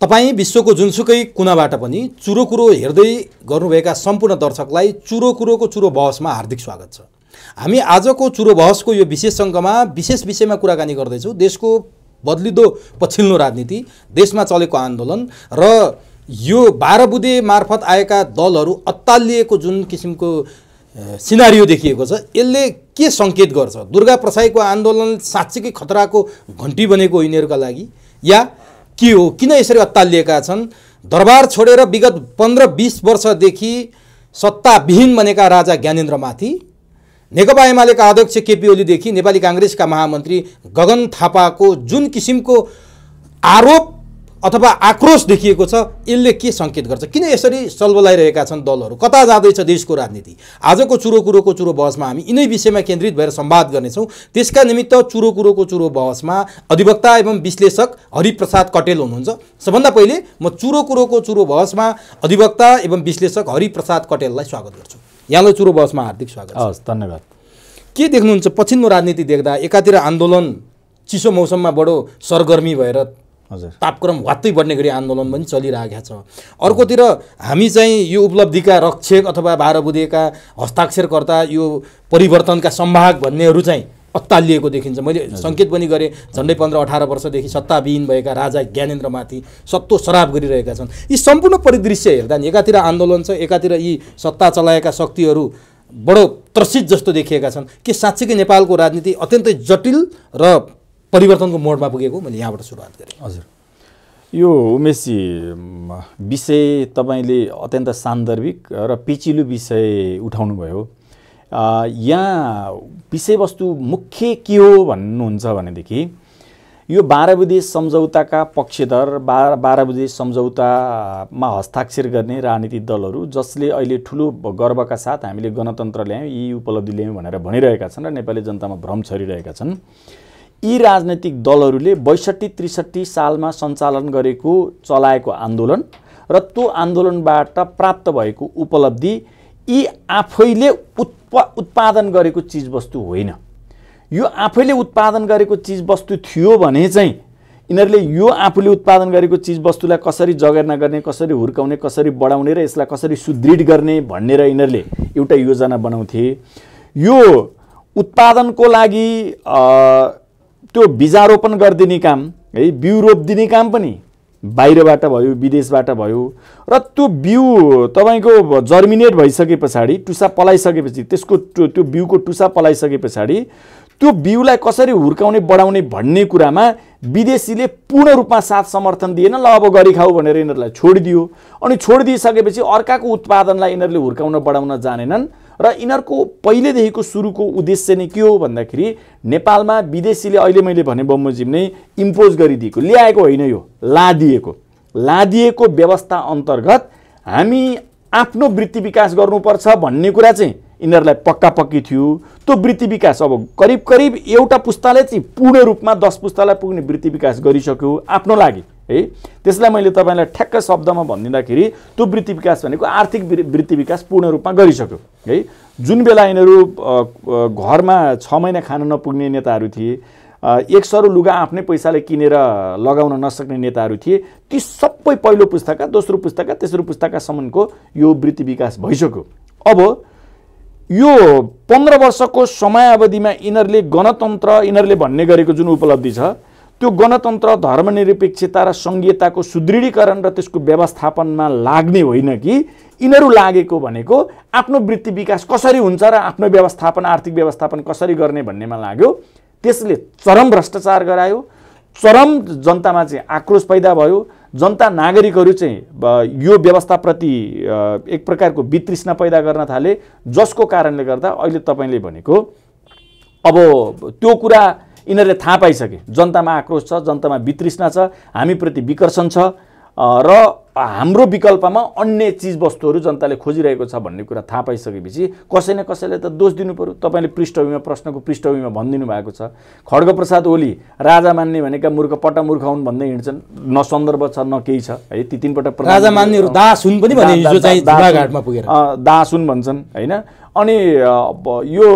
तपाईँ विश्वको जुनसुकै कुनाबाट पनि चुरो कुरो हेर्दै गर्नुभएका सम्पूर्ण दर्शकलाई चुरो कुरोको चुरो बहसमा हार्दिक स्वागत छ। हामी आजको चुरो बहसको यो विशेष अङ्कमा विशेष विषयमा कुराकानी गर्दैछौँ। देशको बदलिँदो पछिल्लो राजनीति देशमा चलेको आन्दोलन र यो बाह्र बुधे मार्फत आएका दलहरू अत्तालिएको जुन किसिमको सिनारियो देखिएको छ यसले के सङ्केत गर्छ? दुर्गा प्रसाईको आन्दोलन साँच्चीकै खतराको घन्टी बनेको यिनीहरूका लागि या के हो किन यसरी अत्तालिएका छन्? दरबार छोडेर विगत पन्ध्र बिस वर्षदेखि सत्ताविहीन बनेका राजा ज्ञानेन्द्रमाथि नेकपा एमालेका अध्यक्ष केपी ओलीदेखि नेपाली काङ्ग्रेसका महामन्त्री गगन थापाको जुन किसिमको आरोप अथवा आक्रोश देखिएको छ यसले के सङ्केत गर्छ? किन यसरी सलबलाइरहेका छन् दलहरू? कता जाँदैछ देशको राजनीति? आजको चुरो कुरोको चुरो बहसमा हामी यिनै विषयमा केन्द्रित भएर संवाद गर्नेछौँ। त्यसका निमित्त चुरो कुरोको चुरो बहसमा अधिवक्ता एवं विश्लेषक हरिप्रसाद कटेल हुनुहुन्छ। सबभन्दा पहिले म चुरो कुरोको चुरो बहसमा अधिवक्ता एवं विश्लेषक हरिप्रसाद कटेललाई स्वागत गर्छु। यहाँलाई चुरो बहसमा हार्दिक स्वागत। हस् धन्यवाद। के देख्नुहुन्छ? पछिल्लो राजनीति देख्दा एकातिर आन्दोलन चिसो मौसममा बडो सरगर्मी भएर तापक्रम वात्तै बढ्ने गरी आन्दोलन पनि चलिरहेको छ। अर्कोतिर हामी चाहिँ यो उपलब्धिका रक्षक अथवा बाह्र बुधेका हस्ताक्षरकर्ता यो परिवर्तनका सम्भाग भन्नेहरू चाहिँ अत्तालिएको देखिन्छ। मैले सङ्केत पनि गरेँ झन्डै पन्ध्र अठार वर्षदेखि सत्ताविहीन भएका राजा ज्ञानेन्द्रमाथि सत्तो सराप गरिरहेका छन्। यी सम्पूर्ण परिदृश्य हेर्दा नि एकातिर आन्दोलन छ एकातिर यी सत्ता चलाएका शक्तिहरू बडो त्रसित जस्तो देखिएका छन्। के साँच्चीकै नेपालको राजनीति अत्यन्तै जटिल र परिवर्तनको मोडमा पुगेको मैले यहाँबाट सुरुवात गरेँ। हजुर। यो उमेशजी विषय तपाईँले अत्यन्त सान्दर्भिक र पेचिलो विषय उठाउनुभयो। यहाँ विषयवस्तु मुख्य के हो भन्नुहुन्छ भनेदेखि यो बाह्र बुधे सम्झौताका पक्षधर बाह्र बाह्र बुधे सम्झौतामा हस्ताक्षर गर्ने राजनीतिक दलहरू जसले अहिले ठुलो गर्वका साथ हामीले गणतन्त्र ल्यायौँ यी उपलब्धि ल्यायौँ भनेर भनिरहेका छन् र नेपाली जनतामा भ्रम छरिरहेका छन्। यी राजनैतिक दलहरूले बैसठी त्रिसठी सालमा सञ्चालन गरेको चलाएको आन्दोलन र त्यो आन्दोलनबाट प्राप्त भएको उपलब्धि यी आफैले उत्पा उत्पादन गरेको चिजवस्तु होइन। यो आफैले उत्पादन गरेको चिजवस्तु थियो भने चाहिँ यिनीहरूले यो आफूले उत्पादन गरेको चिजवस्तुलाई कसरी जगेर्ना गर्ने कसरी हुर्काउने कसरी बढाउने र यसलाई कसरी सुदृढ गर्ने भनेर यिनीहरूले एउटा योजना बनाउँथे। यो उत्पादनको लागि त्यो बिजारोपण गरिदिने काम है बिउ रोपिदिने काम पनि बाहिरबाट भयो विदेशबाट भयो र त्यो बिउ तपाईँको जर्मिनेट भइसके पछाडि टुसा पलाइसकेपछि त्यसको त्यो बिउको टुसा पलाइसके पछाडि त्यो बिउलाई कसरी हुर्काउने बढाउने भन्ने कुरामा विदेशीले पूर्ण रूपमा साथ समर्थन दिएन ल अब गरी खाऊ भनेर यिनीहरूलाई छोडिदियो। अनि छोडिदिइसकेपछि अर्काको उत्पादनलाई यिनीहरूले हुर्काउन बढाउन जानेनन्। र यिनीहरूको पहिलेदेखिको सुरुको उद्देश्य नै के हो भन्दाखेरि नेपालमा विदेशीले अहिले मैले भने बमोजिम नै इम्पोज गरिदिएको ल्याएको होइन यो लादिएको। लादिएको व्यवस्था अन्तर्गत हामी आफ्नो वृत्ति विकास गर्नुपर्छ भन्ने कुरा चाहिँ यिनीहरूलाई पक्का पक्की थियो। त्यो वृत्ति विकास अब करिब करिब एउटा पुस्ताले चाहिँ पूर्ण रूपमा दस पुस्तालाई पुग्ने वृत्ति विकास गरिसक्यो आफ्नो लागि। है? त्यसलाई मैले तपाईँलाई ठ्याक्क शब्दमा भनिदिँदाखेरि त्यो वृत्ति विकास भनेको आर्थिक वृत्ति विकास पूर्ण रूपमा गरिसक्यो है? जुन बेला यिनीहरू घरमा छ महिना खान नपुग्ने नेताहरू थिए एक सरो लुगा आफ्नै पैसाले किनेर लगाउन नसक्ने नेताहरू थिए ती सबै पहिलो पुस्ताका दोस्रो पुस्ताका तेस्रो पुस्ताकासम्मको यो वृत्ति विकास भइसक्यो। अब यो पन्ध्र वर्षको समयावधिमा यिनीहरूले गणतन्त्र यिनीहरूले भन्ने गरेको जुन उपलब्धि छ त्यो गणतन्त्र धर्मनिरपेक्षता र सङ्घीयताको सुदृढीकरण र त्यसको व्यवस्थापनमा लाग्ने होइन कि यिनीहरू लागेको भनेको आफ्नो वृत्ति विकास कसरी हुन्छ र आफ्नो व्यवस्थापन आर्थिक व्यवस्थापन कसरी गर्ने भन्नेमा लाग्यो। त्यसले चरम भ्रष्टाचार गरायो चरम जनतामा चाहिँ आक्रोश पैदा भयो जनता नागरिकहरू चाहिँ यो व्यवस्थाप्रति एक प्रकारको वितृष्णा पैदा गर्न थाले। जसको कारणले गर्दा अहिले तपाईँले भनेको अब त्यो कुरा यिनीहरूले थाहा पाइसके। जनतामा आक्रोश छ जनतामा वितृष्णा छ हामीप्रति विकर्षण छ र हाम्रो विकल्पमा अन्य चिजवस्तुहरू जनताले खोजिरहेको छ भन्ने कुरा थाहा पाइसकेपछि कसै न कसैले त दोष दिनु पऱ्यो तपाईँले पृष्ठभूमिमा प्रश्नको पृष्ठभूमिमा भनिदिनु भएको छ। खड्गप्रसाद ओली राजा मान्ने भनेका मूर्ख पट्टा मूर्ख हुन् भन्दै हिँड्छन्। न सन्दर्भ छ न केही छ। है ती तिनपल्ट प्रधान- राजा मान्नेहरू दास हुन् पनि दास हुन् भन्छन् होइन? अनि यो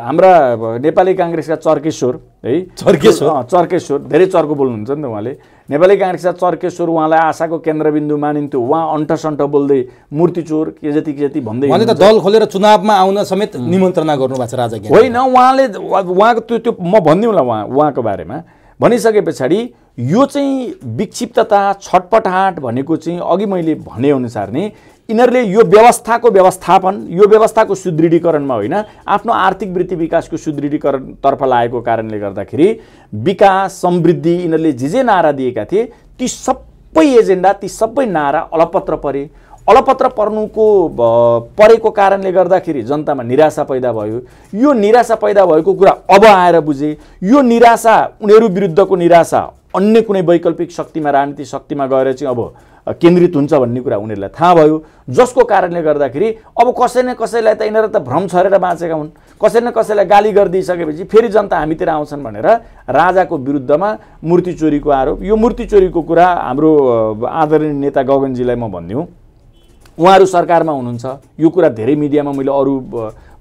हाम्रा नेपाली काङ्ग्रेसका चर्केश्वर है? चर्केश्वर? चर्केश्वर धेरै चर्को बोल्नुहुन्छ नि त उहाँले। नेपाली काङ्ग्रेसका चर्केश्वर उहाँलाई आशाको केन्द्रबिन्दु मानिन्थ्यो। उहाँ अन्ठसन्ठ बोल्दै मूर्ति चोर के जति के जति भन्दै त दल खोलेर चुनावमा आउन समेत निमन्त्रणा गर्नुभएको छ राजा होइन उहाँले उहाँ- उहाँको त्यो त्यो म भनिदिउँला उहाँ उहाँको बारेमा। भनिसके पछाडि यो चाहिँ विक्षिप्तता छटपटाहट भनेको चाहिँ अघि मैले भनेअनुसार नै यिनीहरूले यो व्यवस्थाको व्यवस्थापन यो व्यवस्थाको सुदृढीकरणमा होइन आफ्नो आर्थिक वृत्ति विकासको सुदृढीकरणतर्फ लागेको कारणले गर्दाखेरि विकास समृद्धि यिनीहरूले जे जे नारा दिएका थिए ती सबै एजेन्डा ती सबै नारा अलपत्र परे। अलपत्र पर्नुको परेको कारणले गर्दाखेरि जनतामा निराशा पैदा भयो। यो निराशा पैदा भएको कुरा अब आएर बुझे। यो निराशा उनीहरू विरुद्धको निराशा अन्य कुनै वैकल्पिक शक्तिमा राजनीतिक शक्तिमा गएर चाहिँ अब केन्द्रित हुन्छ भन्ने कुरा उनीहरूलाई थाहा भयो। जसको कारणले गर्दाखेरि अब कसै न कसैलाई त यिनीहरू त भ्रम छरेर बाँचेका हुन्। कसै न कसैलाई गाली गरिदिइसकेपछि फेरि जनता हामीतिर आउँछन् भनेर राजाको विरुद्धमा मूर्ति चोरीको आरोप। यो मूर्ति चोरीको कुरा हाम्रो आदरणीय नेता गगनजीलाई म भनिदिउँ उहाँहरू सरकारमा हुनुहुन्छ। यो कुरा धेरै मिडियामा मैले अरू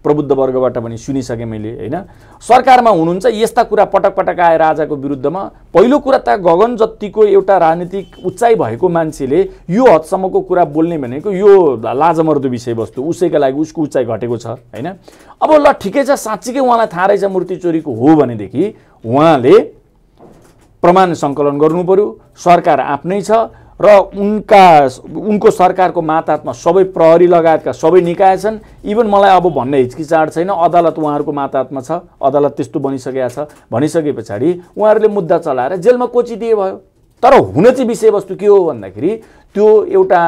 प्रबुद्ध वर्गबाट पनि सुनिसकेँ मैले होइन? सरकारमा हुनुहुन्छ यस्ता कुरा पटक पटक आए राजाको विरुद्धमा। पहिलो कुरा त गगन जतिको एउटा राजनीतिक उचाइ भएको मान्छेले यो हदसम्मको कुरा बोल्ने भनेको यो लाजमर्दो विषयवस्तु उसैका लागि उसको उचाइ घटेको छ होइन? अब ल ठिकै छ साँच्चीकै उहाँलाई थाहा रहेछ मूर्ति चोरीको हो भनेदेखि उहाँले प्रमाण सङ्कलन गर्नु पर्यो। सरकार आफ्नै छ र उनका उनको सरकारको मातात्मा सबै प्रहरी लगायतका सबै निकाय छन्। इभन मलाई अब भन्ने हिचकिचाहट छैन अदालत उहाँहरूको मातात्मा छ अदालत त्यस्तो बनिसकेका छ भनिसके पछाडि उहाँहरूले मुद्दा चलाएर जेलमा कोचिदिए भयो। तर हुन चाहिँ विषयवस्तु के हो भन्दाखेरि त्यो एउटा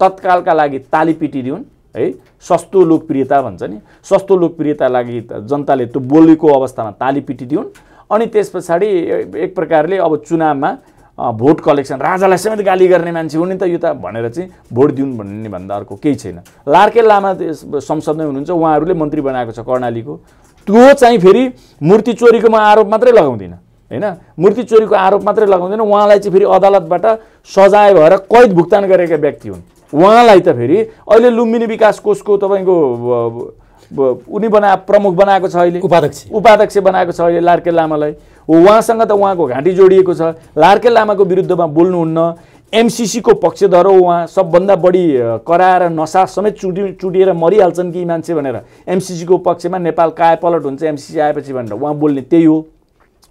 तत्कालका लागि ताली पिटिदिउन् है सस्तो लोकप्रियता भन्छ नि सस्तो लोकप्रियता लागि जनताले त्यो बोलेको अवस्थामा ताली पिटिदिउन् अनि त्यस पछाडि एक प्रकारले अब चुनावमा भोट कलेक्सन राजालाई समेत गाली गर्ने मान्छे हो नि त यो त भनेर चाहिँ भोट दिउन् भन्ने भन्दा अर्को केही छैन। लार्के लामा संसदमै हुनुहुन्छ उहाँहरूले मन्त्री बनाएको छ कर्णालीको। त्यो चाहिँ फेरि मूर्ति चोरीकोमा आरोप मात्रै लगाउँदिन होइन? मूर्ति चोरीको आरोप मात्रै लगाउँदैन उहाँलाई चाहिँ फेरि अदालतबाट सजाय भएर कैद भुक्तान गरेका व्यक्ति हुन्। उहाँलाई त फेरि अहिले लुम्बिनी विकास कोषको तपाईँको उनी बना प्रमुख बनाएको छ अहिले। उपाध्यक्ष। उपाध्यक्ष बनाएको छ अहिले लार्के लामालाई। उहाँसँग त उहाँको घाँटी जोडिएको छ। लार्के लामाको विरुद्धमा बोल्नुहुन्न। एमसिसीको पक्षधर हो उहाँ। सबभन्दा बढी कराएर नसा समेत चुटि चुटिएर मरिहाल्छन् कि मान्छे भनेर। एमसिसीको पक्षमा नेपाल कायपलट हुन्छ एमसिसी आएपछि भनेर उहाँ बोल्ने त्यही हो।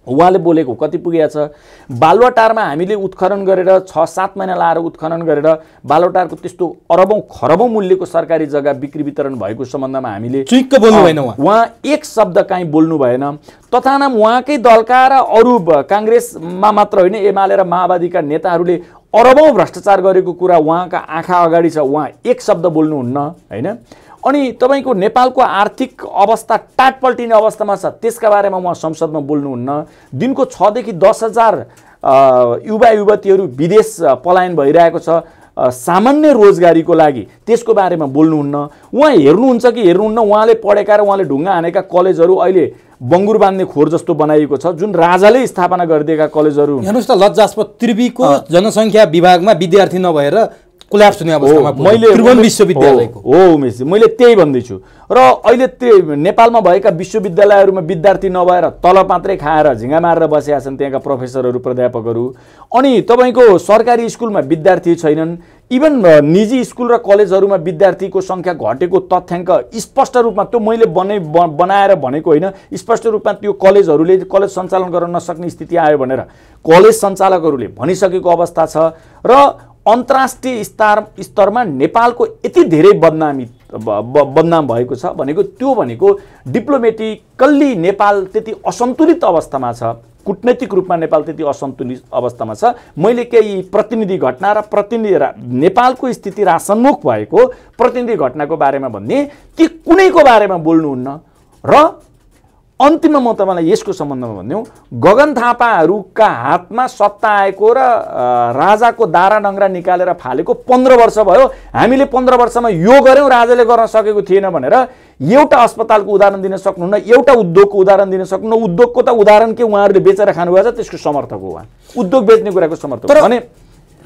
उहाँले बोलेको कति पुगेको छ? बालुवाटारमा हामीले उत्खनन गरेर छ सात महिना लाएर उत्खनन गरेर बालुवाटारको त्यस्तो अरबौँ खरबौँ मूल्यको सरकारी जग्गा बिक्री वितरण भएको सम्बन्धमा हामीले चुइक्क बोल्नु भएन उहाँ। एक शब्द काहीँ बोल्नु भएन। तथानाम उहाँकै दलका र अरू काङ्ग्रेसमा मात्र होइन एमाले र माओवादीका नेताहरूले अरबौँ भ्रष्टाचार गरेको कुरा उहाँका आँखा अगाडि छ। उहाँ एक शब्द बोल्नुहुन्न होइन? अनि तपाईँको नेपालको आर्थिक अवस्था टाट पल्टिने अवस्थामा छ त्यसका बारेमा उहाँ संसदमा बोल्नुहुन्न दिनको छदेखि दस हजार युवा युवतीहरू विदेश पलायन भइरहेको छ सामान्य रोजगारीको लागि। त्यसको बारेमा बोल्नुहुन्न उहाँ हेर्नुहुन्छ कि हेर्नुहुन्न उहाँले पढेका र उहाँले ढुङ्गा हानेका कलेजहरू अहिले बङ्गुर बाँध्ने खोर जस्तो बनाइएको छ। जुन राजाले स्थापना गरिदिएका कलेजहरू। हेर्नुहोस् त लज्जास्पद त्रिवीको जनसङ्ख्या विभागमा विद्यार्थी नभएर कोल्याप्स हुने अवस्थामा। मैले त्रिभुवन विश्वविद्यालयको। हो उमेशजी मैले त्यही भन्दैछु। र अहिले त्यो नेपालमा भएका विश्वविद्यालयहरूमा विद्यार्थी नभएर तल मात्रै खाएर झिङ्गा मारेर बसेका छन् त्यहाँका प्रोफेसरहरू प्राध्यापकहरू। अनि तपाईँको सरकारी स्कुलमा विद्यार्थी छैनन्। इभन निजी स्कुल र कलेजहरूमा विद्यार्थीको सङ्ख्या घटेको तथ्याङ्क स्पष्ट रूपमा त्यो मैले बने ब- बनाएर भनेको होइन। स्पष्ट रूपमा त्यो कलेजहरूले कलेज सञ्चालन गर्न नसक्ने स्थिति आयो भनेर कलेज सञ्चालकहरूले भनिसकेको अवस्था छ। र अन्तर्राष्ट्रिय स्तर स्तरमा नेपालको यति धेरै बदनामी बदनाम भएको छ भनेको त्यो भनेको डिप्लोमेटिकल्ली नेपाल त्यति असन्तुलित अवस्थामा छ कुटनैतिक रूपमा नेपाल त्यति असन्तुलित अवस्थामा छ। मैले केही प्रतिनिधि घटना र प्रतिनिधि नेपालको स्थिति रासन्मुख भएको प्रतिनिधि घटनाको बारेमा भन्ने ती कुनैको बारेमा बोल्नुहुन्न? र अन्तिममा म तपाईँलाई यसको सम्बन्धमा भनिदिउँ गगन थापाहरूका हातमा सत्ता आएको र राजाको दारा नङ्ग्रा निकालेर फालेको पन्ध्र वर्ष भयो। हामीले पन्ध्र वर्षमा यो गऱ्यौँ राजाले गर्न सकेको थिएन भनेर एउटा अस्पतालको उदाहरण दिन सक्नुहुन्न एउटा उद्योगको उदाहरण दिन सक्नुहुन्न। उद्योगको त उदाहरण के? उहाँहरूले बेचेर खानुभएको छ त्यसको समर्थक हो उहाँ। उद्योग बेच्ने कुराको समर्थक। भने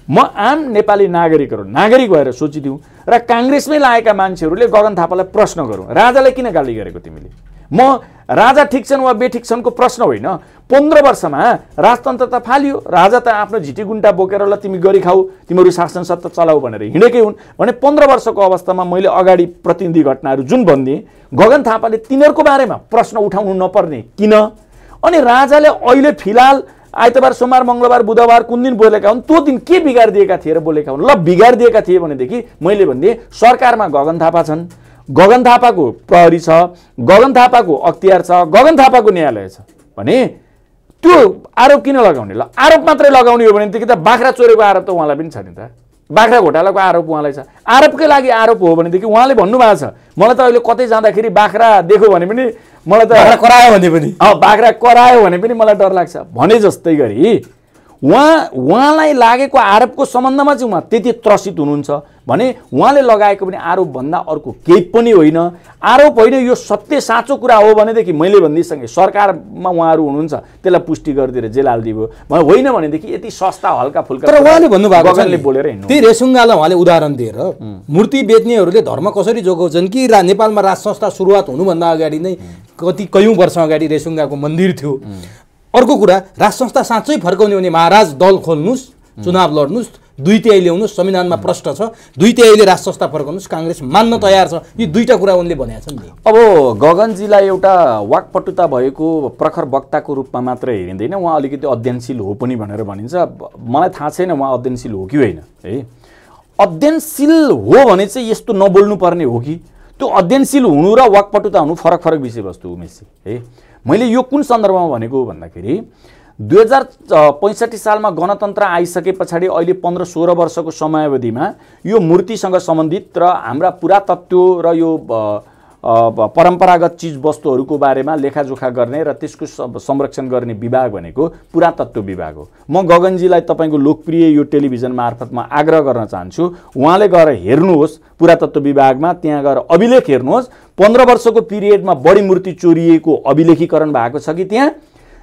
म आम नेपाली नागरिकहरू नागरिक भएर सोचिदिउँ र काङ्ग्रेसमै लागेका मान्छेहरूले गगन थापालाई प्रश्न गरौँ। राजालाई किन गाली गरेको तिमीले? म राजा ठिक छन् वा बेठिक छन्को प्रश्न होइन। पन्ध्र वर्षमा राजतन्त्र त फालियो राजा त आफ्नो झिटी गुन्टा बोकेर ल तिमी गरी खाऊ तिमीहरू शासन सत्ता चलाऊ भनेर हिँडेकै हुन्। भने पन्ध्र वर्षको अवस्थामा मैले अगाडि प्रतिनिधि घटनाहरू जुन भनिदिएँ गगन थापाले तिनीहरूको बारेमा प्रश्न उठाउनु नपर्ने किन? अनि राजाले अहिले फिलहाल आइतबार सोमबार मङ्गलबार बुधबार कुन दिन बोलेका हुन् त्यो दिन के बिगारिदिएका थिए र बोलेका हुन्? ल बिगारिदिएका थिए भनेदेखि मैले भनिदिएँ सरकारमा गगन थापा छन्। गगन थापाको प्रहरी छ गगन थापाको अख्तियार छ गगन थापाको न्यायालय छ। भने त्यो आरोप किन लगाउने? ल आरोप मात्रै लगाउने हो भनेदेखि त बाख्रा चोरेको आरोप त उहाँलाई पनि छ नि त। बाख्रा घोटालाको आरोप उहाँलाई छ। आरोपकै लागि आरोप हो भनेदेखि उहाँले भन्नुभएको छ। मलाई त अहिले कतै जाँदाखेरि बाख्रा देख्यो भने पनि मलाई त करायो भने पनि। बाख्रा करायो भने पनि मलाई डर लाग्छ। भने जस्तै गरी उहाँ उहाँलाई लागेको आरोपको सम्बन्धमा चाहिँ उहाँ त्यति त्रसित हुनुहुन्छ। भने उहाँले लगाएको पनि आरोपभन्दा अर्को केही पनि होइन। आरोप होइन यो सत्य साँचो कुरा हो भनेदेखि मैले भनिदिएसँगै सरकारमा उहाँहरू हुनुहुन्छ त्यसलाई पुष्टि गरिदिएर जेल हालिदियो होइन भनेदेखि यति सस्ता हल्का फुल्का तर उहाँले भन्नुभएको बोलेर हिँड्नु त्यही रेसुङ्गालाई उहाँले उदाहरण दिएर मूर्ति बेच्नेहरूले धर्म कसरी जोगाउँछन् कि रा नेपालमा राज संस्था सुरुवात हुनुभन्दा अगाडि नै कति कयौँ वर्ष अगाडि रेसुङ्गाको मन्दिर थियो। अर्को कुरा राज संस्था साँच्चै फर्काउने भने महाराज दल खोल्नुहोस् चुनाव लड्नुहोस् दुई तिहाई ल्याउनुहोस् संविधानमा प्रष्ट छ। दुई तिहाईले राज संस्था फर्काउनुहोस् काङ्ग्रेस मान्न तयार छ। यी दुईवटा कुरा उनले भनेका छन् नि। अब गगनजीलाई एउटा वाकपटुता भएको प्रखर वक्ताको रूपमा मात्र हेरिँदैन। उहाँ अलिकति अध्ययनशील हो पनि भनेर भनिन्छ। मलाई थाहा छैन उहाँ अध्ययनशील हो कि होइन है? अध्ययनशील हो भने चाहिँ यस्तो नबोल्नु पर्ने हो कि? त्यो अध्ययनशील हुनु र वाकपटुता हुनु फरक फरक विषयवस्तु उमेशजी है? मैले यो कुन सन्दर्भमा भनेको भन्दाखेरि दुई हजार पैँसठी सालमा गणतन्त्र आइसके पछाडि अहिले पन्ध्र सोह्र वर्षको समयावधिमा यो मूर्तिसँग सम्बन्धित र हाम्रा पुरातत्व र यो परम्परागत चिजवस्तुहरूको बारेमा लेखाजोखा गर्ने र त्यसको संरक्षण गर्ने विभाग भनेको पुरातत्व विभाग हो। म गगनजीलाई तपाईँको लोकप्रिय यो टेलिभिजन मार्फतमा आग्रह गर्न चाहन्छु। उहाँले गएर हेर्नुहोस् पुरातत्व विभागमा त्यहाँ गएर अभिलेख हेर्नुहोस्। पन्ध्र वर्षको पिरियडमा बढी मूर्ति चोरिएको अभिलेखीकरण भएको छ कि त्यहाँ?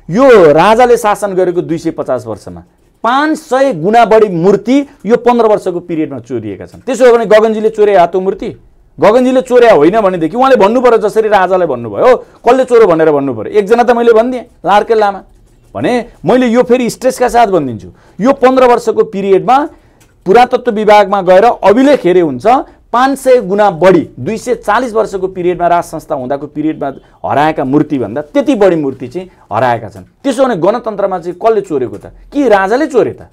यो राजाले शासन गरेको दुई सय पचास वर्षमा पाँच सय गुणा बढी मूर्ति यो पन्ध्र वर्षको पिरियडमा चोरिएका छन्। त्यसो हो भने गगनजीले चोरे हातो मूर्ति? गगनजीले चोर्या होइन भनेदेखि उहाँले भन्नु पऱ्यो जसरी राजालाई भन्नुभयो कसले चोरो भनेर भन्नु पऱ्यो एकजना त मैले भनिदिएँ लार्के लामा। भने मैले यो फेरि स्ट्रेसका साथ भनिदिन्छु। यो पन्ध्र वर्षको पिरियडमा पुरातत्व विभागमा गएर अभिलेख हेरे हुन्छ पाँच सय गुणा बढी दुई सय चालिस वर्षको पिरियडमा राज संस्था हुँदाको पिरियडमा हराएका मूर्तिभन्दा त्यति बढी मूर्ति चाहिँ हराएका छन्। त्यसो भने गणतन्त्रमा चाहिँ कसले चोरेको त? कि राजाले चोरे त?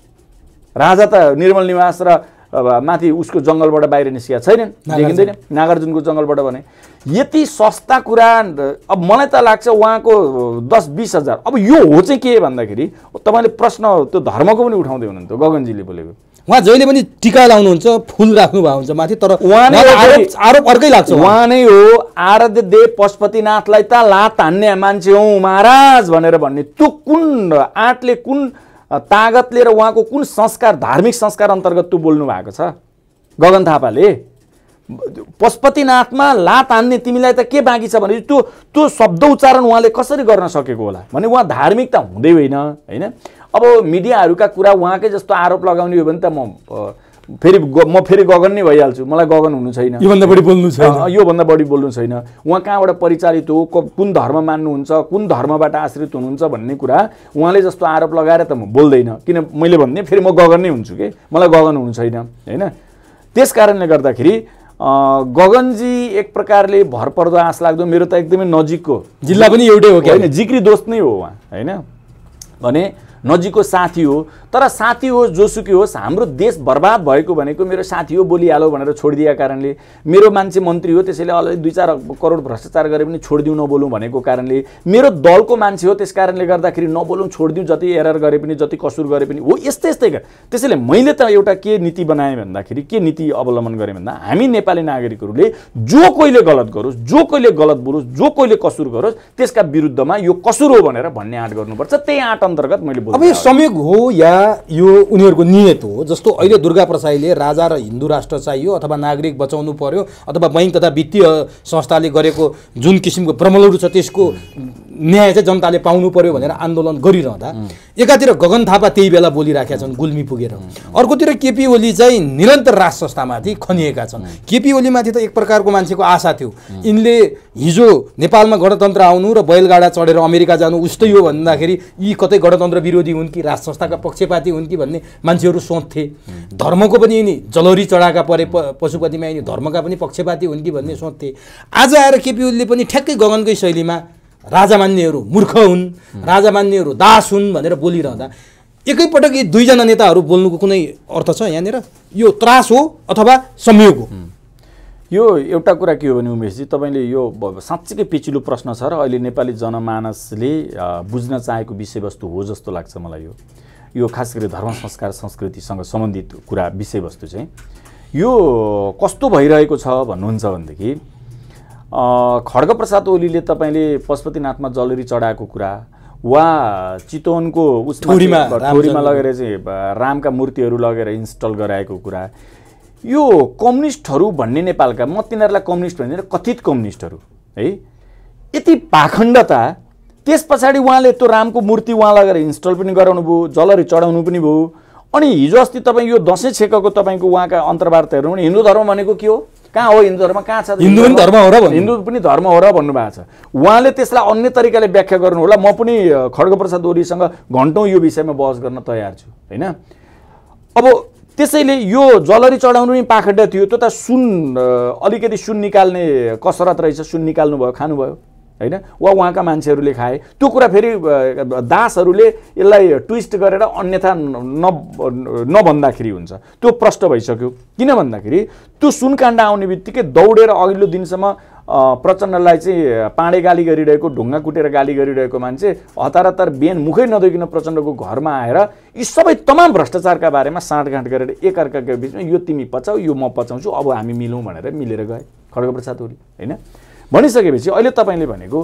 राजा त निर्मल निवास र माथि उसको जङ्गलबाट बाहिर निस्किया छैनन् देखिँदैन। नागार्जुनको जङ्गलबाट भने। यति सस्ता कुरा अब मलाई त लाग्छ उहाँको दस बिस हजार। अब यो हो चाहिँ के भन्दाखेरि तपाईँले प्रश्न त्यो धर्मको पनि उठाउँदै हुनुहुन्थ्यो गगनजीले बोलेको। उहाँ जहिले पनि टिका लाउनुहुन्छ फुल राख्नु भएको हुन्छ माथि तर उहाँ नै आरोप अर्कै लाग्छ उहाँ नै हो आराध्य देव पशुपतिनाथलाई त लात हान्ने मान्छे हौ महाराज भनेर भन्ने। त्यो कुन आँटले कुन तागतले र उहाँको कुन संस्कार धार्मिक संस्कार अन्तर्गत त्यो बोल्नु भएको छ? गगन थापाले? पशुपतिनाथमा लात हान्ने तिमीलाई त के बाँकी छ भने त्यो त्यो शब्द उच्चारण उहाँले कसरी गर्न सकेको होला? भने उहाँ धार्मिक त हुँदै होइन होइन? अब मिडियाहरूका कुरा उहाँकै जस्तो आरोप लगाउने हो भने त म फेरि म फेरि गगन नै भइहाल्छु। मलाई गगन हुनु छैन। योभन्दा बढी बोल्नु छैन। योभन्दा बढी बोल्नु छैन। उहाँ कहाँबाट परिचालित हो? कुन धर्म मान्नुहुन्छ? कुन धर्मबाट आश्रित हुनुहुन्छ भन्ने कुरा उहाँले जस्तो आरोप लगाएर त म बोल्दैन। किन मैले भन्ने फेरि म गगन नै हुन्छु कि? मलाई गगन हुनु छैन होइन? त्यस कारणले गर्दाखेरि गगनजी एक प्रकारले भरपर्दो आश लाग्दो मेरो त एकदमै नजिकको। जिल्ला पनि एउटै हो कि होइन जिक्री दोस्त नै हो उहाँ होइन? भने नजिकको साथी हो तर साथी होस् जोसुकी होस् हाम्रो देश बर्बाद भएको भनेको मेरो साथी हो बोलिहालो भनेर छोडिदिएका कारणले। मेरो मान्छे मन्त्री हो त्यसैले अलि दुई चार करोड भ्रष्टाचार गरे पनि छोडिदिउँ नबोलौँ भनेको कारणले। मेरो दलको मान्छे हो त्यस कारणले गर्दाखेरि नबोलौँ छोडिदिउँ जति एरर गरे पनि जति कसुर गरे पनि। हो यस्तै यस्तै त्यसैले मैले त एउटा के नीति बनाएँ भन्दाखेरि के नीति अवलम्बन गरेँ भन्दा हामी नेपाली नागरिकहरूले जो कोहीले गलत गरोस् जो कोहीले गलत बोलोस् जो कोहीले कसुर गरोस् त्यसका विरुद्धमा यो कसुर हो भनेर भन्ने आँट गर्नुपर्छ। त्यही आँट अन्तर्गत मैले अब यो संयोग हो या यो उनीहरूको नियत हो जस्तो अहिले दुर्गा प्रसाईले राजा र हिन्दू राष्ट्र चाहियो अथवा नागरिक बचाउनु पर्यो अथवा बैङ्क तथा वित्तीय संस्थाले गरेको जुन किसिमको प्रमलहरू छ त्यसको न्याय चाहिँ जनताले पाउनु पर्यो भनेर आन्दोलन गरिरहँदा एकातिर गगन थापा त्यही बेला बोलिराखेका छन् गुल्मी पुगेर। अर्कोतिर केपी ओली चाहिँ निरन्तर राज संस्थामाथि खनिएका छन्। केपी ओलीमाथि त एक प्रकारको मान्छेको आशा थियो। यिनले हिजो नेपालमा गणतन्त्र आउनु र बैलगाडा चढेर अमेरिका जानु उस्तै हो भन्दाखेरि यी कतै गणतन्त्र विरोधी हुन् कि राज संस्थाका पक्षपाती हुन् कि भन्ने मान्छेहरू सोच्थे धर्मको पनि यिनी जलौरी चढाएका परे पशुपतिमा यिनी धर्मका पनि पक्षपाती हुन् कि भन्ने सोच्थे आज आएर केपी ओलीले पनि ठ्याक्कै गगनकै शैलीमा राजा मान्नेहरू मूर्ख हुन् राजा मान्नेहरू दास हुन् भनेर बोलिरहँदा। एकैपटक यी दुईजना नेताहरू बोल्नुको कुनै अर्थ छ यहाँनिर? यो त्रास हो अथवा संयोग हो? यो एउटा कुरा के हो भने उमेशजी तपाईँले यो साँच्चीकै पेचिलो प्रश्न छ र अहिले नेपाली जनमानसले बुझ्न चाहेको विषयवस्तु हो जस्तो लाग्छ मलाई यो। यो खास गरी धर्म संस्कार संस्कृतिसँग सम्बन्धित कुरा विषयवस्तु चाहिँ यो कस्तो भइरहेको छ भन्नुहुन्छ भनेदेखि खड्गप्रसाद ओलीले तपाईँले पशुपतिनाथमा जलरी चढाएको कुरा वा चितवनको उसमा ठुरीमा चाहिँ- राम ठुरीमा जन्म- लगेर चाहिँ रामका मूर्तिहरू लगेर इन्स्टल गराएको कुरा। यो कम्युनिस्टहरू भन्ने नेपालका म तिनीहरूलाई कम्युनिस्ट भन्दिनँ कथित कम्युनिस्टहरू है? यति पाखण्डता त्यस पछाडि उहाँले त्यो रामको मूर्ति उहाँ लगेर इन्स्टल पनि गराउनु भयो जलरी चढाउनु पनि भयो। अनि हिजो अस्ति तपाईँ यो दसैँ छेकको तपाईँको उहाँका अन्तर्वार्ताहरू पनि हिन्दू धर्म भनेको के हो? कहाँ हो हिन्दू धर्म? कहाँ छ? हिन्दू पनि धर्म हो र। हिन्दू पनि धर्म हो र भन्नुभएको छ। उहाँले त्यसलाई अन्य तरिकाले व्याख्या गर्नु होला। म पनि खड्गप्रसाद ओलीसँग घन्टौँ यो विषयमा बहस गर्न तयार छु होइन? अब त्यसैले यो जलरी चढाउनु पनि पाखण्ड थियो त्यो त सुन अलिकति सुन निकाल्ने कसरत रहेछ। सुन निकाल्नु भयो खानुभयो। होइन? वा उहाँका मान्छेहरूले खाए। त्यो कुरा फेरि दासहरूले यसलाई ट्विस्ट गरेर अन्यथा न नभन्दाखेरि हुन्छ। त्यो प्रष्ट भइसक्यो। किन भन्दाखेरि त्यो सुनकाण्ड आउने बित्तिकै दौडेर अघिल्लो दिनसम्म प्रचण्डलाई चाहिँ पाँडे गाली गरिरहेको ढुङ्गा कुटेर गाली गरिरहेको मान्छे हतार हतार बिहान मुखै नदेखिन प्रचण्डको घरमा आएर यी सबै तमाम भ्रष्टाचारका बारेमा साँठगाँठ गरेर एकअर्काको बिचमा यो तिमी पचाऊ यो म पचाउँछु अब हामी मिलौँ भनेर मिलेर गए। खड्गप्रसाद ओली होइन? भनिसकेपछि अहिले तपाईँले भनेको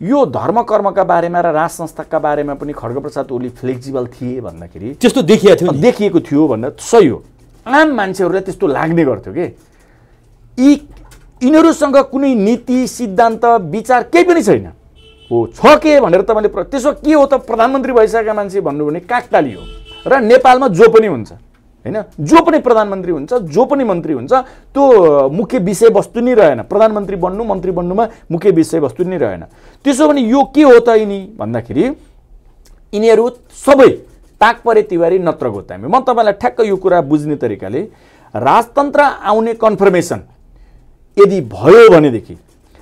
यो धर्म कर्मका बारेमा र राज संस्थाका बारेमा पनि खड्गप्रसाद ओली फ्लेक्जिबल थिए भन्दाखेरि त्यस्तो देखिएको थियो देखिएको थियो भन्दा सही हो। आम मान्छेहरूलाई त्यस्तो लाग्ने गर्थ्यो कि? यी यिनीहरूसँग कुनै नीति सिद्धान्त विचार केही पनि छैन। हो छ के भनेर तपाईँले त्यसो के हो त प्रधानमन्त्री भइसकेका मान्छे भन्नु भने काकताली हो। र नेपालमा जो पनि हुन्छ। होइन? जो पनि प्रधानमन्त्री हुन्छ जो पनि मन्त्री हुन्छ त्यो मुख्य विषयवस्तु नै रहेन। प्रधानमन्त्री बन्नु मन्त्री बन्नुमा मुख्य विषयवस्तु नै रहेन। त्यसो भने यो के हो त यिनी? भन्दाखेरि यिनीहरू सबै ताक परे तिवारी नत्र गोतामी। म तपाईँलाई ठ्याक्क यो कुरा बुझ्ने तरिकाले राजतन्त्र आउने कन्फर्मेसन यदि भयो भनेदेखि